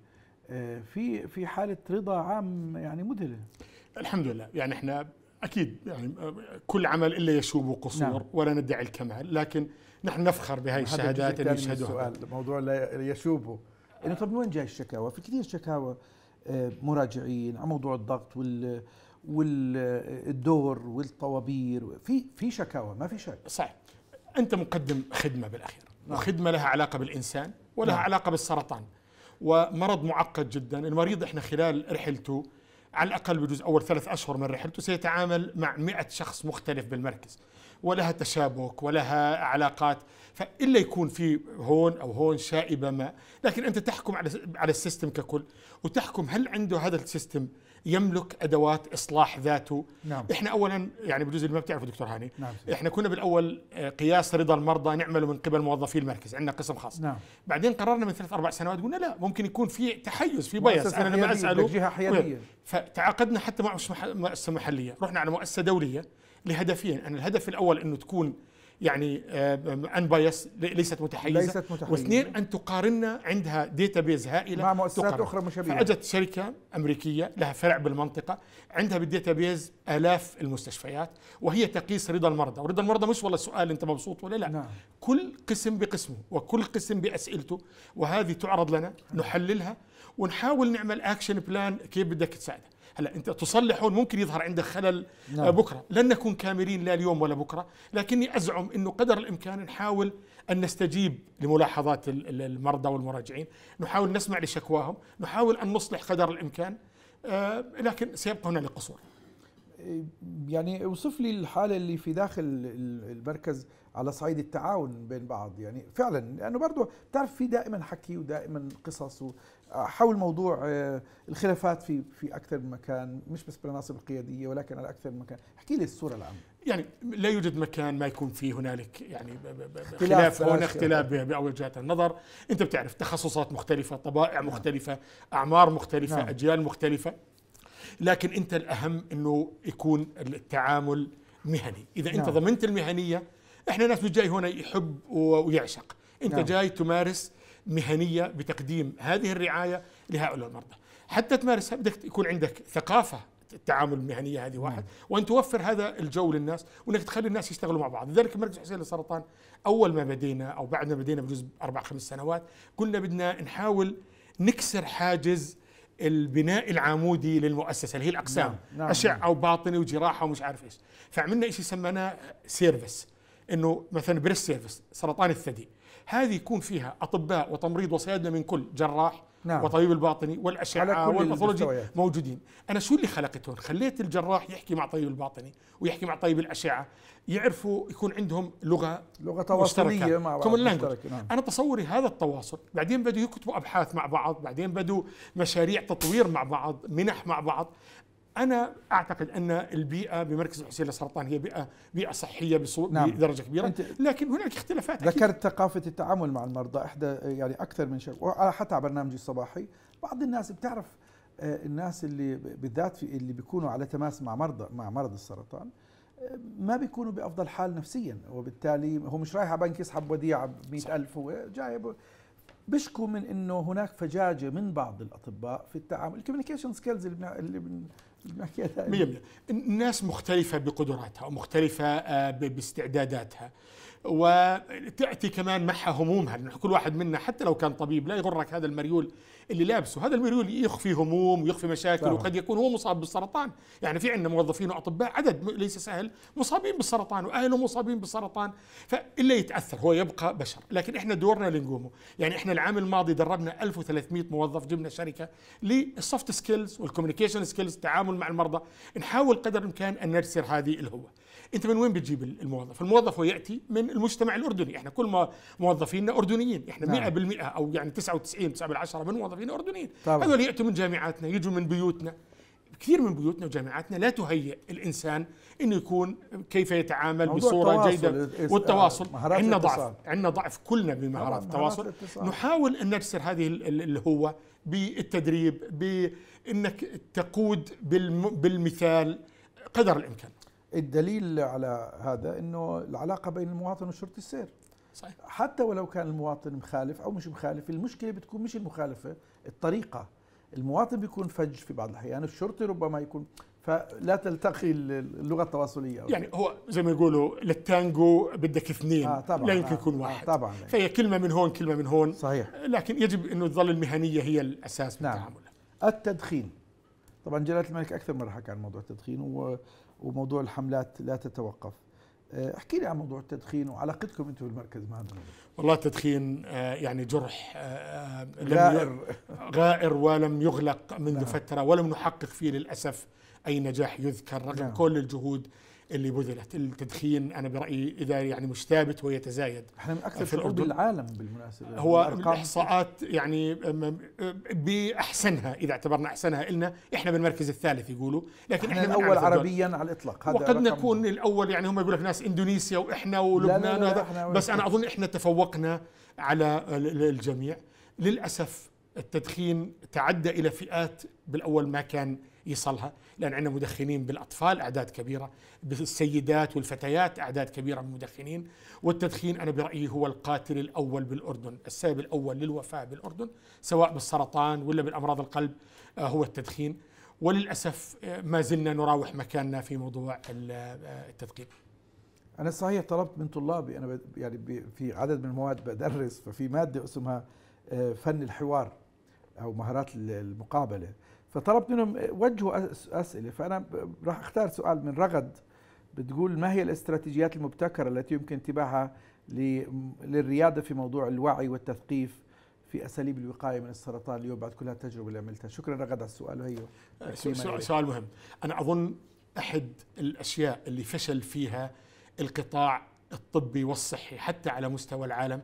آه، في في حالة رضا عام يعني مذهلة. الحمد لله. يعني إحنا أكيد يعني كل عمل إلا يشوب قصور نعم. ولا ندعي الكمال لكن نحن نفخر هذا الشهادات اللي يشهدوها السؤال موضوع لا يشوبه إنه طب من وين جاي الشكاوى؟ في كثير شكاوى آه، مراجعين على موضوع الضغط وال والدور والطوابير في في شكاوى ما في شك صحيح أنت مقدم خدمة بالأخير نعم. وخدمة لها علاقة بالإنسان ولها نعم. علاقة بالسرطان ومرض معقد جدا المريض إحنا خلال رحلته على الأقل بجوز أول ثلاث أشهر من رحلته سيتعامل مع 100 شخص مختلف بالمركز. ولها تشابك ولها علاقات. فإلا يكون في هون أو هون شائبة ما. لكن أنت تحكم على على ال system ككل. وتحكم هل عنده هذا ال system يملك أدوات إصلاح ذاته. نعم. إحنا اولا يعني بجوز اللي ما بتعرفه دكتور هاني نعم. إحنا كنا بالأول آه، قياس رضا المرضى نعمله من قبل موظفي المركز عندنا قسم خاص. نعم. بعدين قررنا من ثلاث أربع سنوات قلنا لا ممكن يكون في تحيز في bias مؤسسة أنا لما أسأله جهة حيادية. فتعاقدنا حتى مع مؤسسة محلية. رحنا على مؤسسة دولية لهدفين. أن الهدف الأول إنه تكون يعني unbiased ليست متحيزة. ليست متحيزة. واثنين أن تقارننا عندها data base هائلة مع مؤسسات تقارن. أخرى مشابهة. فأجت شركة أمريكية لها فرع بالمنطقة عندها بال data base آلاف المستشفيات وهي تقيس رضا المرضى. ورضا المرضى مش والله سؤال أنت مبسوط ولا لا. نعم. كل قسم بقسمه وكل قسم بأسئلته وهذه تعرض لنا نحللها ونحاول نعمل action plan كيف بدك تساعده هلا انت تصلح هون ممكن يظهر عندك خلل نعم. آه، بكرة لن نكون كاملين لا اليوم ولا بكرة لكني أزعم إنه قدر الإمكان نحاول أن نستجيب لملاحظات ال- ال- المرضى والمراجعين نحاول نسمع لشكواهم نحاول أن نصلح قدر الإمكان آه، لكن سيبقى هنالك قصور يعني اوصف لي الحالة اللي في داخل ال- المركز على صعيد التعاون بين بعض يعني فعلا لأنه برضه بتعرف في دائما حكي ودائما قصص و- حول موضوع آه، الخلافات في في أكثر من مكان مش بس بالمناصب القيادية ولكن على أكثر من مكان احكي لي الصورة العامة يعني لا يوجد مكان ما يكون فيه هنالك يعني خلاف هون. اختلاف بوجهات النظر أنت بتعرف تخصصات مختلفة طبائع مختلفة أعمار مختلفة نعم. أجيال مختلفة لكن أنت الأهم إنه يكون التعامل مهني إذا أنت نعم. ضمنت المهنية إحنا ناس مش جاي هنا يحب ويعشق أنت نعم. جاي تمارس مهنية بتقديم هذه الرعاية لهؤلاء المرضى. حتى تمارسها بدك يكون عندك ثقافة التعامل المهنية هذه واحد وأن توفر هذا الجو للناس وإنك تخلي الناس يشتغلوا مع بعض. لذلك مركز حسين للسرطان أول ما بدينا أو بعد ما بدينا بجزء أربع خمس سنوات قلنا بدنا نحاول نكسر حاجز البناء العمودي للمؤسسة اللي هي الأقسام. نعم، نعم. أشعة وباطني وجراحة ومش عارف إيش. فعملنا شيء سميناه service إنه مثلا breast service سرطان الثدي. هذه يكون فيها أطباء وتمريض وصيادلة من كل جراح نعم. وطبيب الباطني والأشعة وال pathology. موجودين أنا شو اللي خلقتهم خليت الجراح يحكي مع طبيب الباطني ويحكي مع طبيب الأشعة يعرفوا يكون عندهم لغة لغة تواصلية مع بعض نعم. أنا تصوري هذا التواصل بعدين بدوا يكتبوا أبحاث مع بعض بعدين بدوا مشاريع تطوير مع بعض منح مع بعض أنا أعتقد أن البيئة بمركز الحسين للسرطان هي بيئه بيئة صحية نعم. بدرجة كبيرة. أنت- لكن هناك اختلافات أكيد. ذكرت ثقافة التعامل مع المرضى إحدى يعني أكثر من شيء. وحتى على برنامجي الصباحي بعض الناس بتعرف آه، الناس اللي بالذات في اللي بيكونوا على تماس مع مرضى مع مرض السرطان آه، ما بيكونوا بأفضل حال نفسيا. وبالتالي هو مش رايح على بنك يسحب وديعة ب ألف هو جايب بيشكوا من إنه هناك فجاجة من بعض الأطباء في التعامل. ال communication skills اللي بنع- اللي بن- اللي بنحكيها دائما مية مية. الناس مختلفة بقدراتها ومختلفة آه، باستعداداتها. وتأتي كمان معها همومها لأن كل واحد منا حتى لو كان طبيب لا يغرك هذا المريول اللي لابسه. هذا المريول يخفي هموم ويخفي مشاكل طبعا. وقد يكون هو مصاب بالسرطان. يعني في عندنا موظفين وأطباء عدد ليس سهل مصابين بالسرطان وأهلهم مصابين بالسرطان فإلا يتأثر هو يبقى بشر. لكن إحنا دورنا اللي نقومه يعني إحنا العام الماضي دربنا 1300 موظف جبنا شركة لل soft skills وال communication skills التعامل مع المرضى. نحاول قدر الإمكان أن نجسر هذه الهوه أنت من وين بتجيب الموظف؟ الموظف هو يأتي من المجتمع الأردني. إحنا كل ما موظفينا أردنيين. إحنا نعم. 100% أو يعني 99 9 بالعشرة من موظفينا أردنيين. هذول يأتوا من جامعاتنا يجوا من بيوتنا. كثير من بيوتنا وجامعاتنا لا تهيئ الإنسان إنه يكون كيف يتعامل بصورة التواصل، جيدة. والتواصل. عندنا ضعف. عندنا ضعف كلنا بمهارات التواصل. الاتصال. نحاول أن نرسر هذه ال- ال- الهوه بالتدريب بأنك تقود بالم- بالمثال قدر الإمكان. الدليل على هذا إنه العلاقة بين المواطن وشرطة السير. صحيح. حتى ولو كان المواطن مخالف أو مش مخالف المشكلة بتكون مش المخالفة الطريقة. المواطن بيكون فج في بعض الأحيان الشرطي ربما يكون فلا تلتقي اللغة التواصلية. يعني هو زي ما يقولوا للتانجو بدك اثنين آه طبعا. لا يمكن آه يكون آه واحد. طبعا. فهي كلمة من هون كلمة من هون. صحيح. لكن يجب إنه تظل المهنية هي الأساس في نعم. التعامل التدخين. طبعا جلالة الملك أكثر مرة حكى عن موضوع التدخين و- وموضوع الحملات لا تتوقف آه، احكي لي عن موضوع التدخين وعلاقتكم أنتم بالمركز مع هذا الموضوع والله التدخين آه، يعني جرح آه، لم غائر غائر ولم يغلق منذ نعم. فترة ولم نحقق فيه للأسف أي نجاح يذكر رغم نعم. كل الجهود اللي بذلت التدخين أنا برأيي إذا يعني مش ثابت ويتزايد إحنا من أكثر في شعوب الأردن. العالم بالمناسبة هو الإحصاءات يعني بأحسنها إذا اعتبرنا أحسنها إلنا إحنا بالمركز الثالث يقولوا لكن إحنا إحنا الأول. عربيا على الإطلاق هذا وقد نكون الأول يعني هم يقول لك ناس إندونيسيا وإحنا ولبنان لا لا وهذا بس أنا. أظن إحنا تفوقنا على ال- ال- الجميع للأسف التدخين تعدى إلى فئات بالأول ما كان يصلها لأن عندنا مدخنين بالأطفال أعداد كبيرة بالسيدات والفتيات أعداد كبيرة من المدخنين. والتدخين أنا برأيي هو القاتل الأول بالأردن السبب الأول للوفاة بالأردن سواء بالسرطان ولا بالأمراض القلب آه، هو التدخين. وللأسف آه، ما زلنا نراوح مكاننا في موضوع آه، التدخين. أنا صحيح طلبت من طلابي أنا ب- يعني في عدد من المواد بدرس ففي مادة اسمها فن الحوار أو مهارات ال- المقابلة. فطلبت منهم وجهوا أسئلة. فأنا راح أختار سؤال من رغد. بتقول ما هي الاستراتيجيات المبتكرة التي يمكن اتباعها للريادة في موضوع الوعي والتثقيف في أساليب الوقاية من السرطان اليوم بعد كل هالتجربة اللي عملتها؟ شكرا رغد على السؤال وهي سؤال- سؤال مهم. أنا أظن أحد الأشياء اللي فشل فيها القطاع الطبي والصحي حتى على مستوى العالم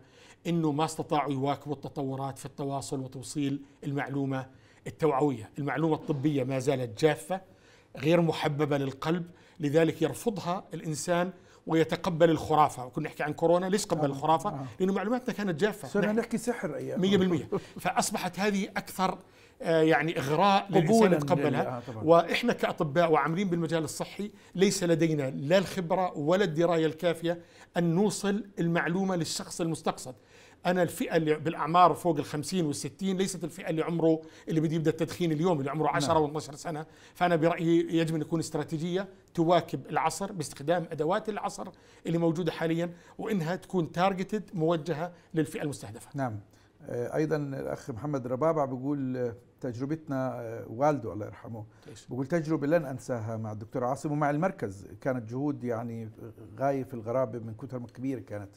أنه ما استطاعوا يواكبوا التطورات في التواصل وتوصيل المعلومة التوعوية المعلومة الطبية ما زالت جافة غير محببة للقلب لذلك يرفضها الإنسان ويتقبل الخرافة. وكنا نحكي عن كورونا ليش قبل آه، الخرافة؟ آه. لأنه معلوماتنا كانت جافة. صرنا نحكي سحر أيام. مية بالمية. فأصبحت هذه أكثر آه، يعني إغراء للإنسان لل- يتقبلها. آه،. وإحنا كأطباء وعاملين بالمجال الصحي ليس لدينا لا الخبرة ولا الدراية الكافية أن نوصل المعلومة للشخص المستقصد. أنا الفئة اللي بالأعمار فوق ال 50 وال 60 ليست الفئة اللي عمره اللي بده يبدأ التدخين اليوم اللي عمره 10 نعم. و12 سنة فأنا برأيي يجب أن يكون استراتيجية تواكب العصر باستخدام أدوات العصر اللي موجودة حاليا وإنها تكون تارجتد موجهة للفئة المستهدفة نعم آه، أيضا الأخ محمد ربابع بيقول آه، تجربتنا آه، والده الله يرحمه؟ بقول تجربة لن أنساها مع الدكتور عاصم ومع المركز كانت جهود يعني غاية في الغرابة من كثر ما كبيرة كانت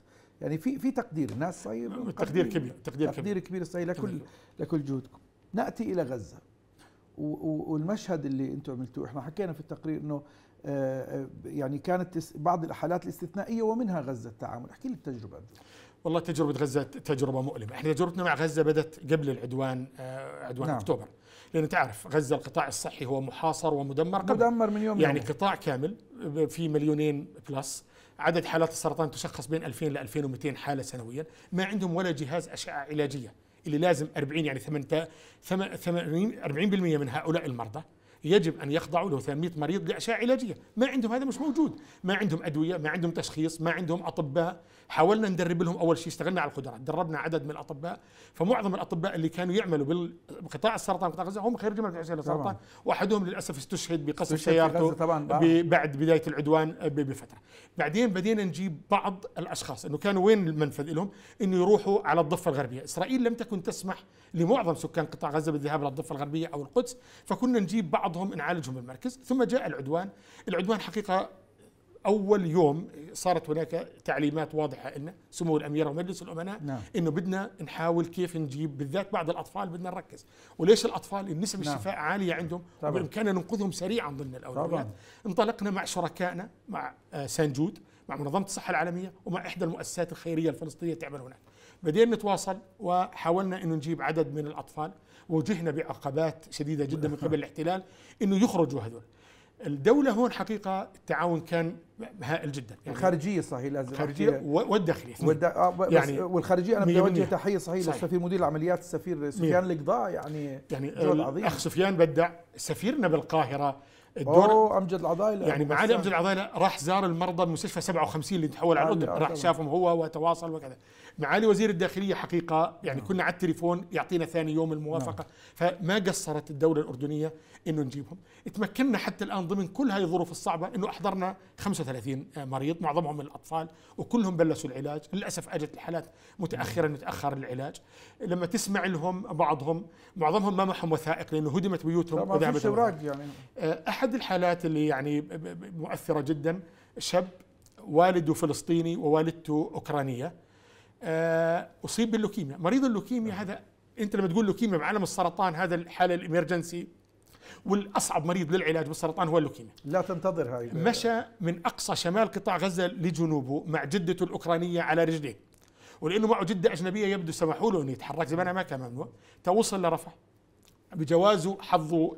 يعني في في تقدير. الناس صحيح تقدير كبير تقدير كبير. تقدير كبير. صحيح لكل لكل جهودكم نأتي إلى غزة. والمشهد اللي أنتم عملتوه إحنا حكينا في التقرير إنه آه، آه، يعني كانت بعض الحالات الاستثنائية ومنها غزة التعامل. احكي لي التجربة والله تجربة غزة تجربة مؤلمة، إحنا تجربتنا مع غزة بدت قبل العدوان آه، عدوان نعم. أكتوبر، لأن تعرف غزة القطاع الصحي هو محاصر ومدمر قبل مدمر من يوم يعني يوم. قطاع كامل في مليونين بلس. عدد حالات السرطان تشخص بين 2000 ل 2200 حالة سنويا، ما عندهم ولا جهاز أشعة علاجية اللي لازم 40 يعني 8 80 40% من هؤلاء المرضى يجب أن يخضعوا له 800 مريض لأشعة علاجية، ما عندهم هذا مش موجود، ما عندهم أدوية، ما عندهم تشخيص، ما عندهم أطباء، حاولنا ندرب لهم أول شيء اشتغلنا على القدرات، دربنا عدد من الأطباء، فمعظم الأطباء اللي كانوا يعملوا بقطاع السرطان قطاع غزة هم خريجين من السرطان، طبعاً. وأحدهم للأسف استشهد بقصف سيارته بعد. بداية العدوان بفترة. بعدين بدينا نجيب بعض الأشخاص إنه كانوا وين المنفذ لهم؟ إنه يروحوا على الضفة الغربية، إسرائيل لم تكن تسمح لمعظم سكان قطاع غزة بالذهاب إلى الضفة الغربية أو القدس، فكنا نجيب بعضهم نعالجهم بالمركز، ثم جاء العدوان، العدوان حقيقة أول يوم صارت هناك تعليمات واضحة لنا سمو الأميرة ومجلس الأمناء نعم. إنه بدنا نحاول كيف نجيب بالذات بعض الأطفال بدنا نركز وليش الأطفال النسب نعم. الشفاء عالية عندهم طبعاً. وبإمكاننا ننقذهم سريعا ضمن الأولويات. انطلقنا مع شركائنا مع آه، سانجود مع منظمة الصحة العالمية ومع إحدى المؤسسات الخيرية الفلسطينية تعمل هناك بدينا نتواصل وحاولنا إنه نجيب عدد من الأطفال وواجهنا بعقبات شديدة جدا من قبل الاحتلال إنه يخرجوا هذول الدولة هون حقيقة التعاون كان هائل جدا يعني الخارجية صحيح لازم الخارجية والداخلية. والد... آه يعني والخارجية أنا مية بدي بالمية. تحية صحيح صحيح. للسفير مدير العمليات السفير سفيان القضاء يعني يعني الاخ سفيان بدع سفيرنا بالقاهرة الدور أوه أمجد العضايلة. يعني معالي أمجد العضايلة راح زار المرضى بمستشفى 57 اللي تحول على الأردن. راح. شافهم هو وتواصل وكذا. معالي وزير الداخلية حقيقة يعني كنا على التليفون يعطينا ثاني يوم الموافقة فما قصرت الدولة الأردنية إنه نجيبهم. تمكنا حتى الآن ضمن كل هذه الظروف الصعبة إنه أحضرنا 35 مريض معظمهم من الأطفال وكلهم بلشوا العلاج. للأسف أجت الحالات متاخرا يتاخر العلاج. لما تسمع لهم بعضهم معظمهم ما معهم وثائق لأنه هدمت بيوتهم وذهبت يعني. آه، أحد الحالات اللي يعني مؤثرة جدا شاب والده فلسطيني ووالدته أوكرانية. آه، أصيب باللوكيميا مريض اللوكيميا هذا أنت لما تقول لوكيميا بعالم السرطان هذا الحالة ال emergency والأصعب مريض للعلاج بالسرطان هو اللوكيميا. لا تنتظر هاي. مشى من أقصى شمال قطاع غزة لجنوبه مع جدته الأوكرانية على رجليه. ولأنه معه جدة أجنبية يبدو سمحوا له إنه يتحرك زمان ما كان ممنوع. توصل لرفح بجوازه حظه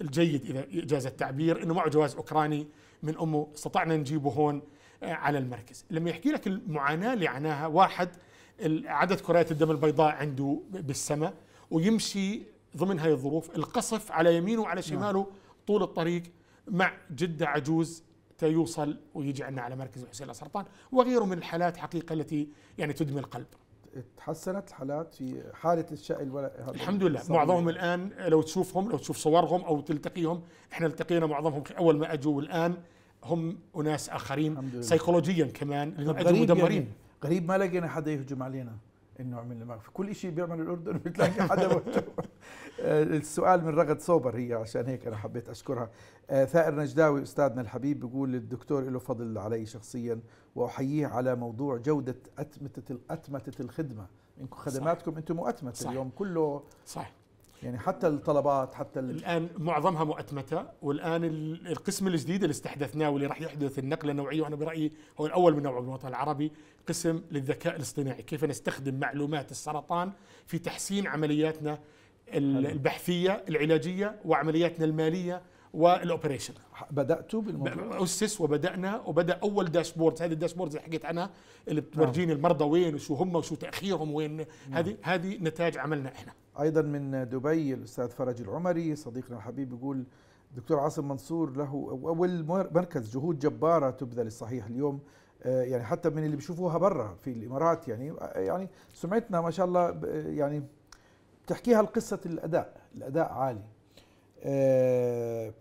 الجيد إذا جاز التعبير إنه معه جواز أوكراني من أمه استطعنا نجيبه هون آه، على المركز. لما يحكي لك المعاناة اللي عناها واحد عدد كريات الدم البيضاء عنده بالسماء ويمشي ضمن هذه الظروف القصف على يمينه وعلى شماله طول الطريق مع جدة عجوز تيوصل ويجي عندنا على مركز الحسين للسرطان وغيره من الحالات حقيقة التي يعني تدمي القلب. تحسنت الحالات في حالة الشاء الولد الحمد لله. معظمهم الآن لو تشوفهم لو تشوف صورهم أو تلتقيهم إحنا التقينا معظمهم أول ما أجوا والان هم أناس آخرين سيكولوجيا كمان غريب مدمرين. يعني غريب ما لقينا حدا يهجم علينا. انه عمل ما في كل شيء بيعمل الأردن بتلاقي حدا. آه، السؤال من رغد صوبر هي عشان هيك أنا حبيت أشكرها. آه، ثائر نجداوي أستاذنا الحبيب بيقول الدكتور له فضل علي شخصيا وأحييه على موضوع جودة أتمتة أتمتة الخدمة. إنكم خدماتكم أنتم مؤتمتة. اليوم كله. صح يعني حتى الطلبات حتى ال... الآن معظمها مؤتمتة والآن ال- القسم الجديد اللي استحدثناه واللي راح يحدث النقلة النوعيه وأنا برأيي هو الأول من نوعه بالوطن العربي قسم للذكاء الاصطناعي. كيف نستخدم معلومات السرطان في تحسين عملياتنا ال- البحثية العلاجية وعملياتنا المالية وال operation. بدأتوا بالموضوع؟ أسس وبدأنا وبدأ أول dashboard هذه ال dashboard اللي حكيت عنها اللي بتورجيني المرضى وين وشو هم وشو تأخيرهم وين. هذه هذه نتاج عملنا إحنا. أيضا من دبي الأستاذ فرج العمري صديقنا الحبيب يقول دكتور عاصم منصور له أول مركز جهود جبارة تبذل الصحيح اليوم آه، يعني حتى من اللي بيشوفوها برا في الإمارات يعني آه، يعني سمعتنا ما شاء الله يعني بتحكيها القصة الأداء الأداء عالي. آه،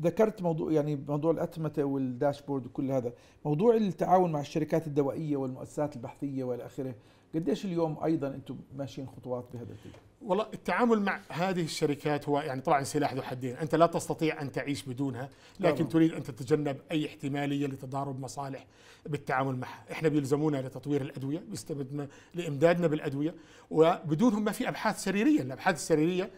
ذكرت موضوع يعني موضوع الأتمتة والداشبورد وكل هذا. موضوع التعاون مع الشركات الدوائية والمؤسسات البحثية والى آخره قديش اليوم أيضا أنتم ماشيين خطوات بهذا الاتجاه؟ والله التعامل مع هذه الشركات هو يعني طبعا سلاح ذو حدين، أنت لا تستطيع أن تعيش بدونها، لكن. تريد أن تتجنب أي احتمالية لتضارب مصالح بالتعامل معها، إحنا بيلزمونا لتطوير الأدوية، بيستمدنا لإمدادنا بالأدوية، وبدونهم ما في أبحاث سريرية، الأبحاث السريرية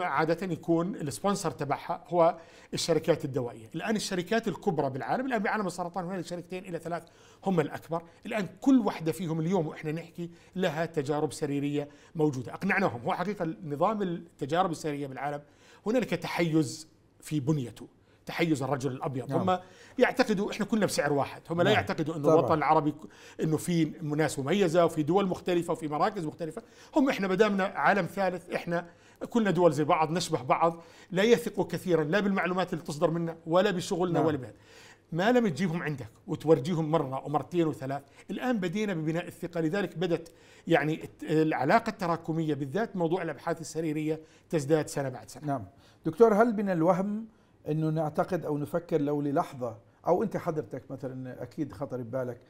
عادة يكون السبونسر تبعها هو الشركات الدوائية، الآن الشركات الكبرى بالعالم، الآن بعالم السرطان هنالك شركتين إلى ثلاث هم الأكبر، الآن كل واحدة فيهم اليوم وإحنا نحكي لها تجارب سريرية موجودة، أقنعناهم، هو حقيقة نظام التجارب السريرية بالعالم هنالك تحيز في بنيته. تحيز الرجل الأبيض نعم. هم يعتقدوا إحنا كلنا بسعر واحد هم لا نعم. يعتقدوا انه. الوطن العربي إنه في ناس مميزة وفي دول مختلفة وفي مراكز مختلفة هم إحنا ما دامنا عالم ثالث إحنا كلنا دول زي بعض نشبه بعض لا يثقوا كثيرا لا بالمعلومات اللي تصدر منا ولا بشغلنا نعم. ولا بهذا ما لم تجيبهم عندك وتورجيهم مرة ومرتين وثلاث. الآن بدينا ببناء الثقة لذلك بدت يعني الت- العلاقة التراكمية بالذات موضوع الأبحاث السريرية تزداد سنة بعد سنة. نعم. دكتور هل من الوهم إنه نعتقد أو نفكر لو للحظة أو أنت حضرتك مثلا أكيد خطر ببالك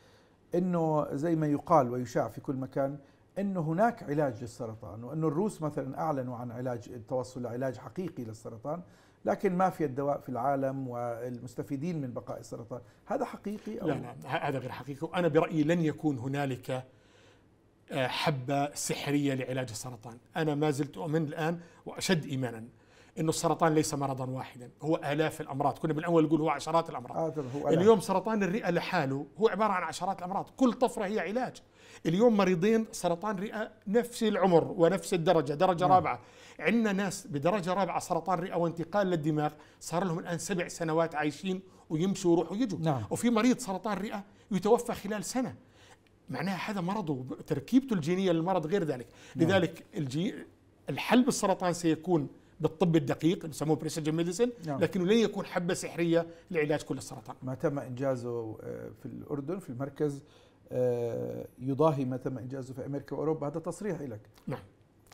إنه زي ما يقال ويشاع في كل مكان إنه هناك علاج للسرطان وانه الروس مثلا أعلنوا عن علاج التوصل لعلاج حقيقي للسرطان لكن ما في الدواء في العالم والمستفيدين من بقاء السرطان. هذا حقيقي أو لا لا؟ هذا غير حقيقي. وأنا برأيي لن يكون هنالك آه، حبة سحرية لعلاج السرطان. أنا ما زلت أؤمن الآن وأشد إيمانا. إنه السرطان ليس مرضا واحدا هو آلاف الأمراض. كنا بالأول نقول هو عشرات الأمراض. آه هو. اليوم سرطان الرئة لحاله هو عبارة عن عشرات الأمراض. كل طفرة هي علاج. اليوم مريضين سرطان رئة نفس العمر ونفس الدرجة درجة نعم. رابعة. عندنا ناس بدرجة رابعة سرطان رئة وانتقال للدماغ. صار لهم الآن سبع سنوات عايشين ويمشوا ويروحوا ويجوا. نعم. وفي مريض سرطان رئة يتوفى خلال سنة. معناها هذا مرضه تركيبته الجينية للمرض غير ذلك. نعم. لذلك الجي الحل بالسرطان سيكون بالطب الدقيق يسموه precision medicine نعم. لكنه لن يكون حبة سحرية لعلاج كل السرطان. ما تم إنجازه آه، في الأردن في المركز آه، يضاهي ما تم إنجازه في أمريكا وأوروبا. هذا تصريح لك نعم.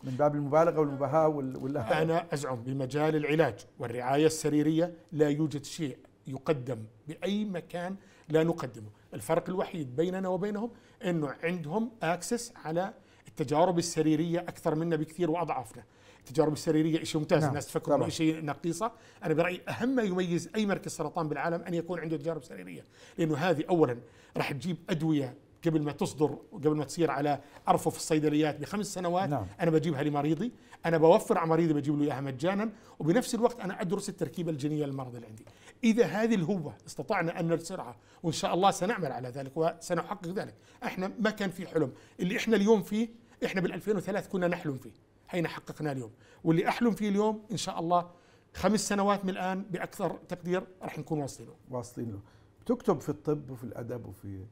من باب المبالغة والمباهاة وال وال- أنا أزعم بمجال العلاج والرعاية السريرية لا يوجد شيء يقدم بأي مكان لا نقدمه. الفرق الوحيد بيننا وبينهم أنه عندهم أكسس على التجارب السريرية أكثر منا بكثير وأضعافنا التجارب السريرية شيء ممتاز نعم، الناس تفكر. إنه شيء نقيصة. أنا برأيي أهم ما يميز أي مركز سرطان بالعالم أن يكون عنده تجارب سريرية لأنه هذه أولا راح تجيب أدوية قبل ما تصدر وقبل ما تصير على أرفف الصيدليات بخمس سنوات. نعم. أنا بجيبها لمريضي أنا بوفر على مريضي بجيب له إياها مجانا وبنفس الوقت أنا أدرس التركيبة الجينية للمرض اللي عندي. إذا هذه الهوه استطعنا أن نزرعها وإن شاء الله سنعمل على ذلك وسنحقق ذلك. إحنا ما كان في حلم. اللي إحنا اليوم فيه إحنا بال 2003 كنا نحلم فيه. هينا حققناه اليوم. واللي أحلم فيه اليوم إن شاء الله خمس سنوات من الآن بأكثر تقدير راح نكون واصلين له. واصلين له. بتكتب في الطب وفي الأدب وفي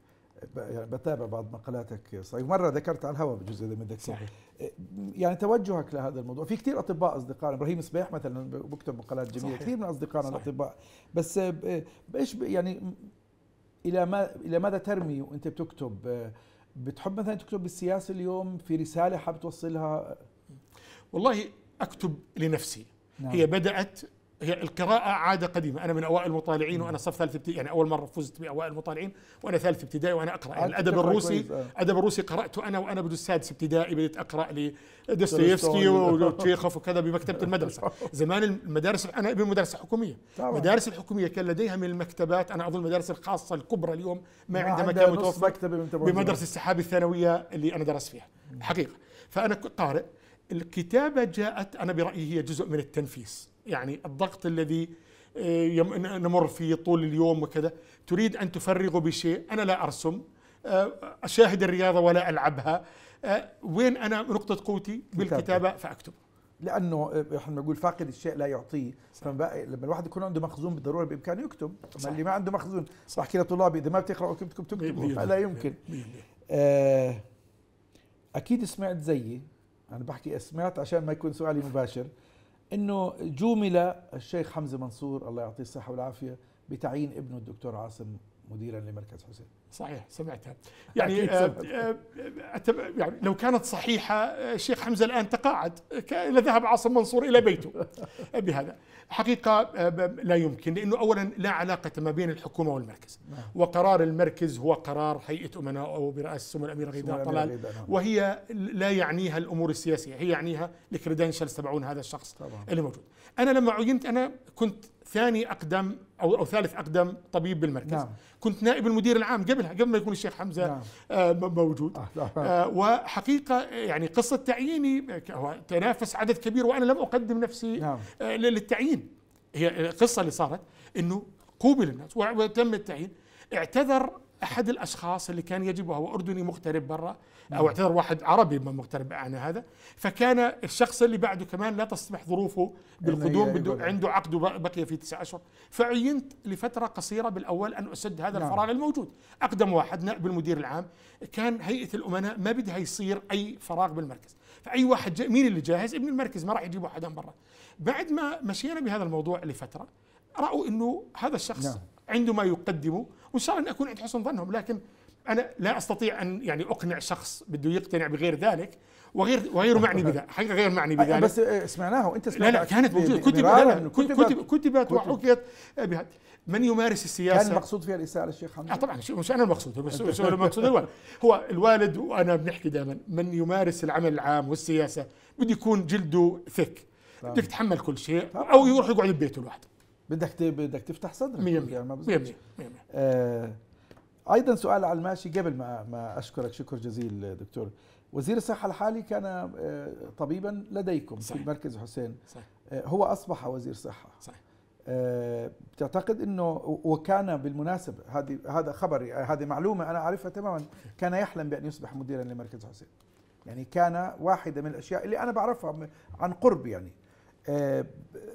يعني بتابع بعض مقالاتك صحيح. مرة ذكرت على الهواء بجزء إذا بدك صحيح. يعني توجهك لهذا الموضوع. في كثير أطباء اصدقائنا إبراهيم صبيح مثلا بكتب مقالات جميلة. صحيح. كثير من أصدقائنا. الأطباء. بس بايش ب- يعني إلى ما إلى ماذا ترمي وأنت بتكتب؟ بتحب مثلا تكتب بالسياسة اليوم؟ في رسالة حاب توصلها؟ والله أكتب لنفسي. نعم. هي بدأت هي القراءة عادة قديمة، أنا من أوائل المطالعين وأنا صف ثالث ابتدائي يعني أول مرة فزت بأوائل المطالعين وأنا ثالث ابتدائي وأنا أقرأ، يعني آه، الأدب الروسي. الأدب الروسي قرأته أنا وأنا بدي السادس ابتدائي بديت أقرأ. لدوستويفسكي وتشيخوف وكذا بمكتبة المدرسة، زمان المدارس أنا ابن مدرسة حكومية،. المدارس الحقومية كان لديها من المكتبات أنا أظن المدارس الخاصة الكبرى اليوم ما, عندها مكان متوفر بمدرسة السحاب الثانوية اللي أنا درست فيها. حقيقة. فأنا قارئ الكتابة جاءت أنا برأيي هي جزء من التنفيس. يعني الضغط الذي آه، نمر فيه طول اليوم وكذا. تريد أن تفرغ بشيء أنا لا أرسم. آه، أشاهد الرياضة ولا ألعبها. آه، وين أنا نقطة قوتي؟ بالكتابة فأكتب. لأنه إحنا بنقول فاقد الشيء لا يعطيه. فبقى لما الواحد يكون عنده مخزون بالضرورة بإمكانه يكتب. أما اللي ما عنده مخزون بحكي لطلابي إذا ما بتقرأوا كتبكم تكتبوا. بالمية. لا يمكن. آه أكيد سمعت زيي. أنا بحكي سمعت عشان ما يكون سؤالي مباشر. إنه جومل الشيخ حمزة منصور الله يعطيه الصحة والعافية بتعيين ابنه الدكتور عاصم مديرا لمركز حسين. صحيح سمعتها يعني آه. آه أتب- يعني لو كانت صحيحة آه، الشيخ حمزة الآن تقاعد لذهب عاصم منصور إلى بيته بهذا حقيقة آه، لا يمكن لأنه أولا لا علاقة ما بين الحكومة والمركز نعم. وقرار المركز هو قرار هيئة أمناء أو برئاسة سمو الأمير غيداء طلال نعم. وهي لا يعنيها الأمور السياسية هي يعنيها الكريدنشلز تبعون هذا الشخص طبعا. اللي موجود أنا لما عينت أنا كنت ثاني أقدم أو, أو ثالث أقدم طبيب بالمركز نعم. كنت نائب المدير العام قبلها قبل ما يكون الشيخ حمزة نعم. آه، موجود نعم. آه، وحقيقة يعني قصة تعييني آه، تنافس عدد كبير وأنا لم أقدم نفسي نعم. آه، للتعيين هي القصة اللي صارت أنه قوبل الناس وتم التعيين اعتذر أحد الأشخاص اللي كان يجب وهو أردني مغترب برا أو نعم. اعتذر واحد عربي مغترب عن هذا فكان الشخص اللي بعده كمان لا تسمح ظروفه بالقدوم. عنده عقده بق- بقي في تسعة أشهر فعينت لفترة قصيرة بالأول أن أسد هذا نعم. الفراغ الموجود أقدم واحد نائب المدير العام كان هيئة الأمناء ما بدها يصير أي فراغ بالمركز فأي واحد جا مين اللي جاهز ابن المركز ما راح يجيبوا حدا برا بعد ما مشينا بهذا الموضوع لفترة رأوا أنه هذا الشخص نعم. عنده ما يقدمه وإن شاء الله أن أكون عند حسن ظنهم لكن أنا لا أستطيع أن يعني أقنع شخص بده يقتنع بغير ذلك وغير وغير معني بذلك حقيقة غير معني بذلك. بس آه، سمعناه وانت لا سمعت لا كانت موجودة. كتب لا لا كتبت كتبت كتب. وحكيت بهذا من يمارس السياسة؟ كان المقصود فيها الاساءه للشيخ حمزة. آه طبعا مش أنا المقصود بس هو المقصود؟ الوالد هو الوالد وأنا بنحكي دائما من يمارس العمل العام والسياسة بده يكون جلده ثك. بدك تتحمل كل شيء أو يروح يقعد ببيته لوحده. بدك بدك تفتح صدرك 100% يعني ما 100% بزبطش. 100%. آه أيضا سؤال على الماشي قبل ما ما أشكرك شكر جزيل دكتور وزير الصحة الحالي كان آه، طبيبا لديكم صحيح. في مركز حسين صحيح. آه، هو أصبح وزير صحة صحيح. آه، بتعتقد إنه وكان بالمناسبة هذه هذا خبر هذه معلومة أنا أعرفها تماما كان يحلم بأن يصبح مديرا لمركز حسين يعني كان واحدة من الأشياء اللي أنا بعرفها عن قرب يعني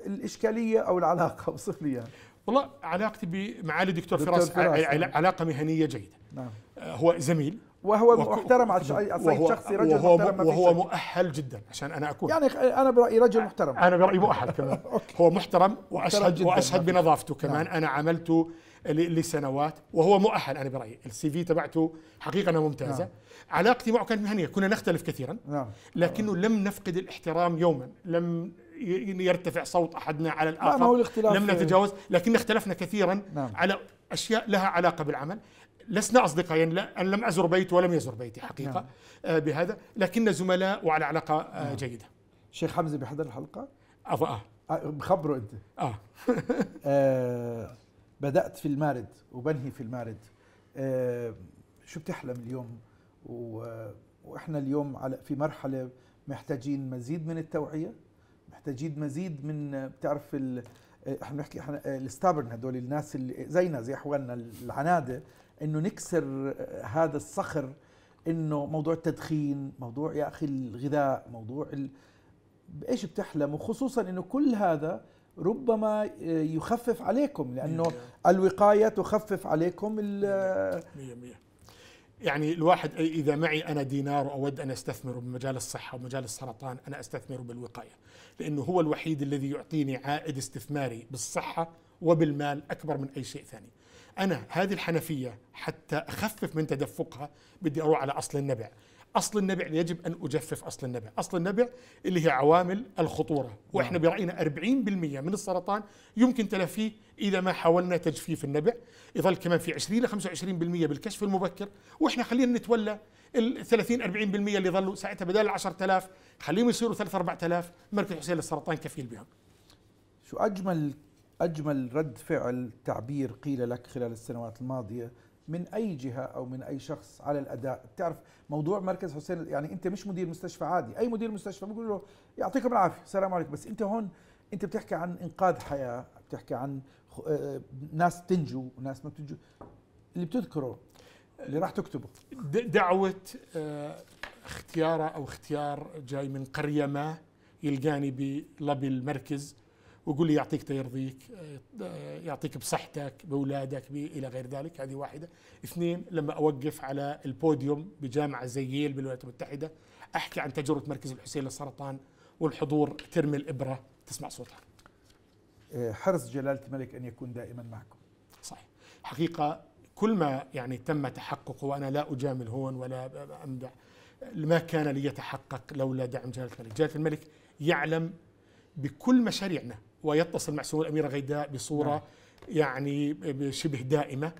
الإشكالية أو العلاقة أوصف لي إياها. والله علاقتي بمعالي دكتور, دكتور فراس, فراس، نعم. علاقة مهنية جيدة. نعم. آه، هو زميل. وهو محترم على وهو- الشخصي رجل وهو محترم وهو. مؤهل جدا عشان أنا اكون يعني أنا برأيي رجل محترم. أنا برأيي مؤهل كمان. هو محترم واشهد جداً، وأشهد بنظافته كمان. نعم. أنا عملته لسنوات وهو مؤهل أنا برأيي. السي في تبعته حقيقة أنا ممتازة. نعم. علاقتي معه كانت مهنية. كنا نختلف كثيرا. نعم. لكنه لم نفقد الاحترام يوما. لم يرتفع صوت أحدنا على الآخر ما هو الاختلاف- لم نتجاوز لكن اختلفنا كثيرا نعم. على أشياء لها علاقة بالعمل. لسنا اصدقائيا لا أنا لم أزر بيته ولم يزر بيتي حقيقة نعم. آه بهذا. لكن زملاء وعلى علاقة آه جيدة. شيخ حمزة بيحضر الحلقة؟ أف- آه. آه، بخبره أنت. آه. آه بدأت في المارد وبنهي في المارد. آه شو بتحلم اليوم؟ و- وإحنا اليوم على في مرحلة محتاجين مزيد من التوعية؟ محتاجين مزيد من بتعرف ال- إحنا بنحكي إحنا الستابرن هدول الناس اللي زينا زي اخواننا العنادة انه نكسر هذا الصخر انه موضوع التدخين موضوع يا أخي الغذاء موضوع ال... بإيش بتحلم وخصوصا إنه كل هذا ربما يخفف عليكم لأنه الوقاية تخفف عليكم ال- مية مية. يعني الواحد إذا معي أنا دينار وأود أن أستثمره بمجال الصحة ومجال السرطان أنا أستثمره بالوقاية. لأنه هو الوحيد الذي يعطيني عائد استثماري بالصحة وبالمال أكبر من أي شيء ثاني. أنا هذه الحنفية حتى أخفف من تدفقها بدي أروح على أصل النبع. أصل النبع يجب أن أجفف أصل النبع. أصل النبع اللي هي عوامل الخطورة. وإحنا برأينا 40% من السرطان يمكن تلافيه إذا ما حاولنا تجفيف النبع. يظل كمان في 20 ل 25% بالكشف المبكر. وإحنا خلينا نتولى ال 30 40% اللي ظلوا ساعتها بدل ال 10000 خليهم يصيروا 3 4000 مركز حسين للسرطان كفيل بهم. شو أجمل أجمل رد فعل تعبير قيل لك خلال السنوات الماضية من أي جهة أو من أي شخص على الأداء. بتعرف موضوع مركز حسين يعني أنت مش مدير مستشفى عادي. أي مدير مستشفى بيقول له يعطيكم العافية السلام عليكم. بس أنت هون أنت بتحكي عن إنقاذ حياة بتحكي عن آه، ناس تنجو وناس ما بتنجو. اللي بتذكره اللي راح تكتبه. د- دعوة آه، اختياره أو اختيار جاي من قرية ما يلقاني بلبي المركز. ويقول لي يعطيك تيرضيك آه، يعطيك بصحتك بأولادك إلى غير ذلك. هذه واحدة. اثنين لما أوقف على البوديوم بجامعة زي ييل بالولايات المتحدة أحكي عن تجربة مركز الحسين للسرطان والحضور ترمي الإبرة. تسمع صوتها. آه، حرص جلالة الملك أن يكون دائما معكم. صحيح. حقيقة كل ما يعني تم تحققه وأنا لا أجامل هون ولا امدح ما كان ليتحقق لولا دعم جلالة الملك، جلالة الملك يعلم بكل مشاريعنا ويتصل مع سمو الاميره غيداء بصورة نعم. يعني شبه دائمة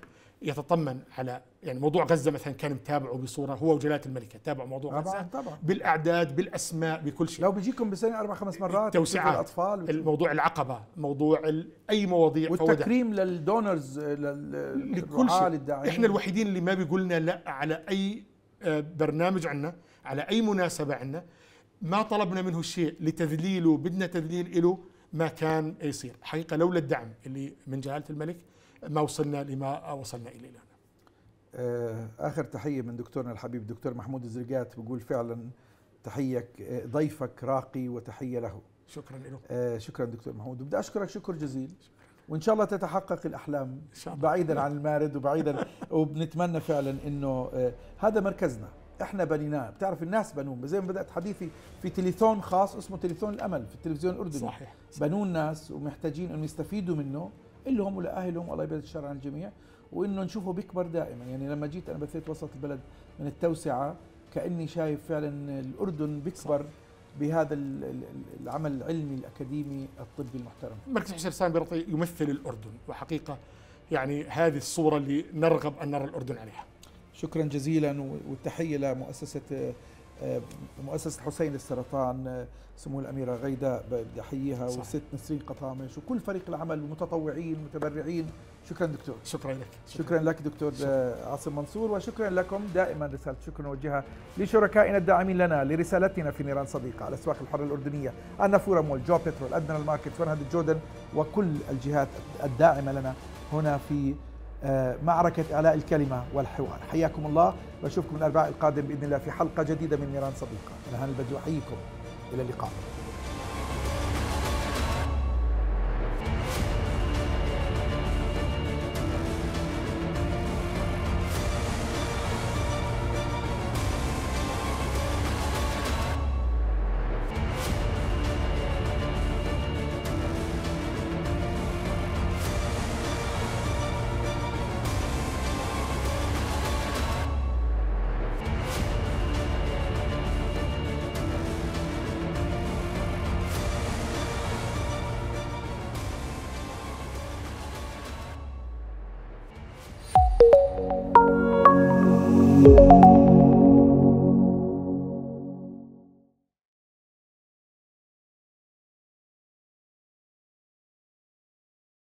يتطمن على يعني موضوع غزة مثلا كان متابعه بصورة هو وجلالة الملكة تابعوا موضوع طبعا غزة طبعا. بالأعداد بالأسماء بكل شيء. لو بيجيكم بالسنه أربع خمس مرات توسعات الأطفال الموضوع العقبة موضوع أي مواضيع والتكريم للدونرز لكل شيء. إحنا الوحيدين اللي ما بيقولنا لا على أي آه، برنامج عنا على أي مناسبة عنا ما طلبنا منه شيء لتذليله بدنا تذليل له ما كان يصير. حقيقة لولا الدعم اللي من جلالة الملك ما وصلنا لما وصلنا إليه الآن. آه، آخر تحية من دكتورنا الحبيب دكتور محمود الزرقات بقول فعلا تحية آه، ضيفك راقي وتحية له. شكرا له. آه شكرا دكتور محمود. وبدي أشكرك شكر جزيل. وإن شاء الله تتحقق الأحلام إن شاء الله. بعيدا عن المارد وبعيدا وبنتمنى فعلا إنه آه هذا مركزنا. إحنا بنيناه. بتعرف الناس بنوه زي ما بدأت حديثي في تليثون خاص اسمه تليثون الأمل في التلفزيون الأردني. صحيح. بنوه الناس ومحتاجين انه يستفيدوا منه. لهم ولاهلهم والله يبارك الشر عن الجميع. وإنه نشوفه بيكبر دائما. يعني لما جيت أنا بثيت وسط البلد من التوسعة كأني شايف فعلا الأردن بيكبر بهذا العمل العلمي الأكاديمي الطبي المحترم. مركز حسين سامي بيرطي يمثل الأردن. وحقيقة يعني هذه الصورة اللي نرغب أن نرى الأردن عليها. شكرا جزيلا والتحية لمؤسسه آه، مؤسسة الحسين للسرطان آه، سمو الأميرة غيداء بدي أحييها وست نسرين قطامش وكل فريق العمل المتطوعين المتبرعين شكرا دكتور. شكرا لك. شكرا, شكرا. لك دكتور شكرا. آه، عاصم منصور وشكرا لكم دائما رسالة شكر نوجهها لشركائنا الداعمين لنا لرسالتنا في نيران صديقة على الأسواق الحرة الأردنية. النافورة مول جو بترول أدنى الماركت فرهد جوردن وكل الجهات الداعمة لنا هنا في معركة إعلاء الكلمة والحوار. حياكم الله. وأشوفكم الأربعاء القادم بإذن الله في حلقة جديدة من نيران صديقة. أنا هاني البدري أحييكم. إلى اللقاء.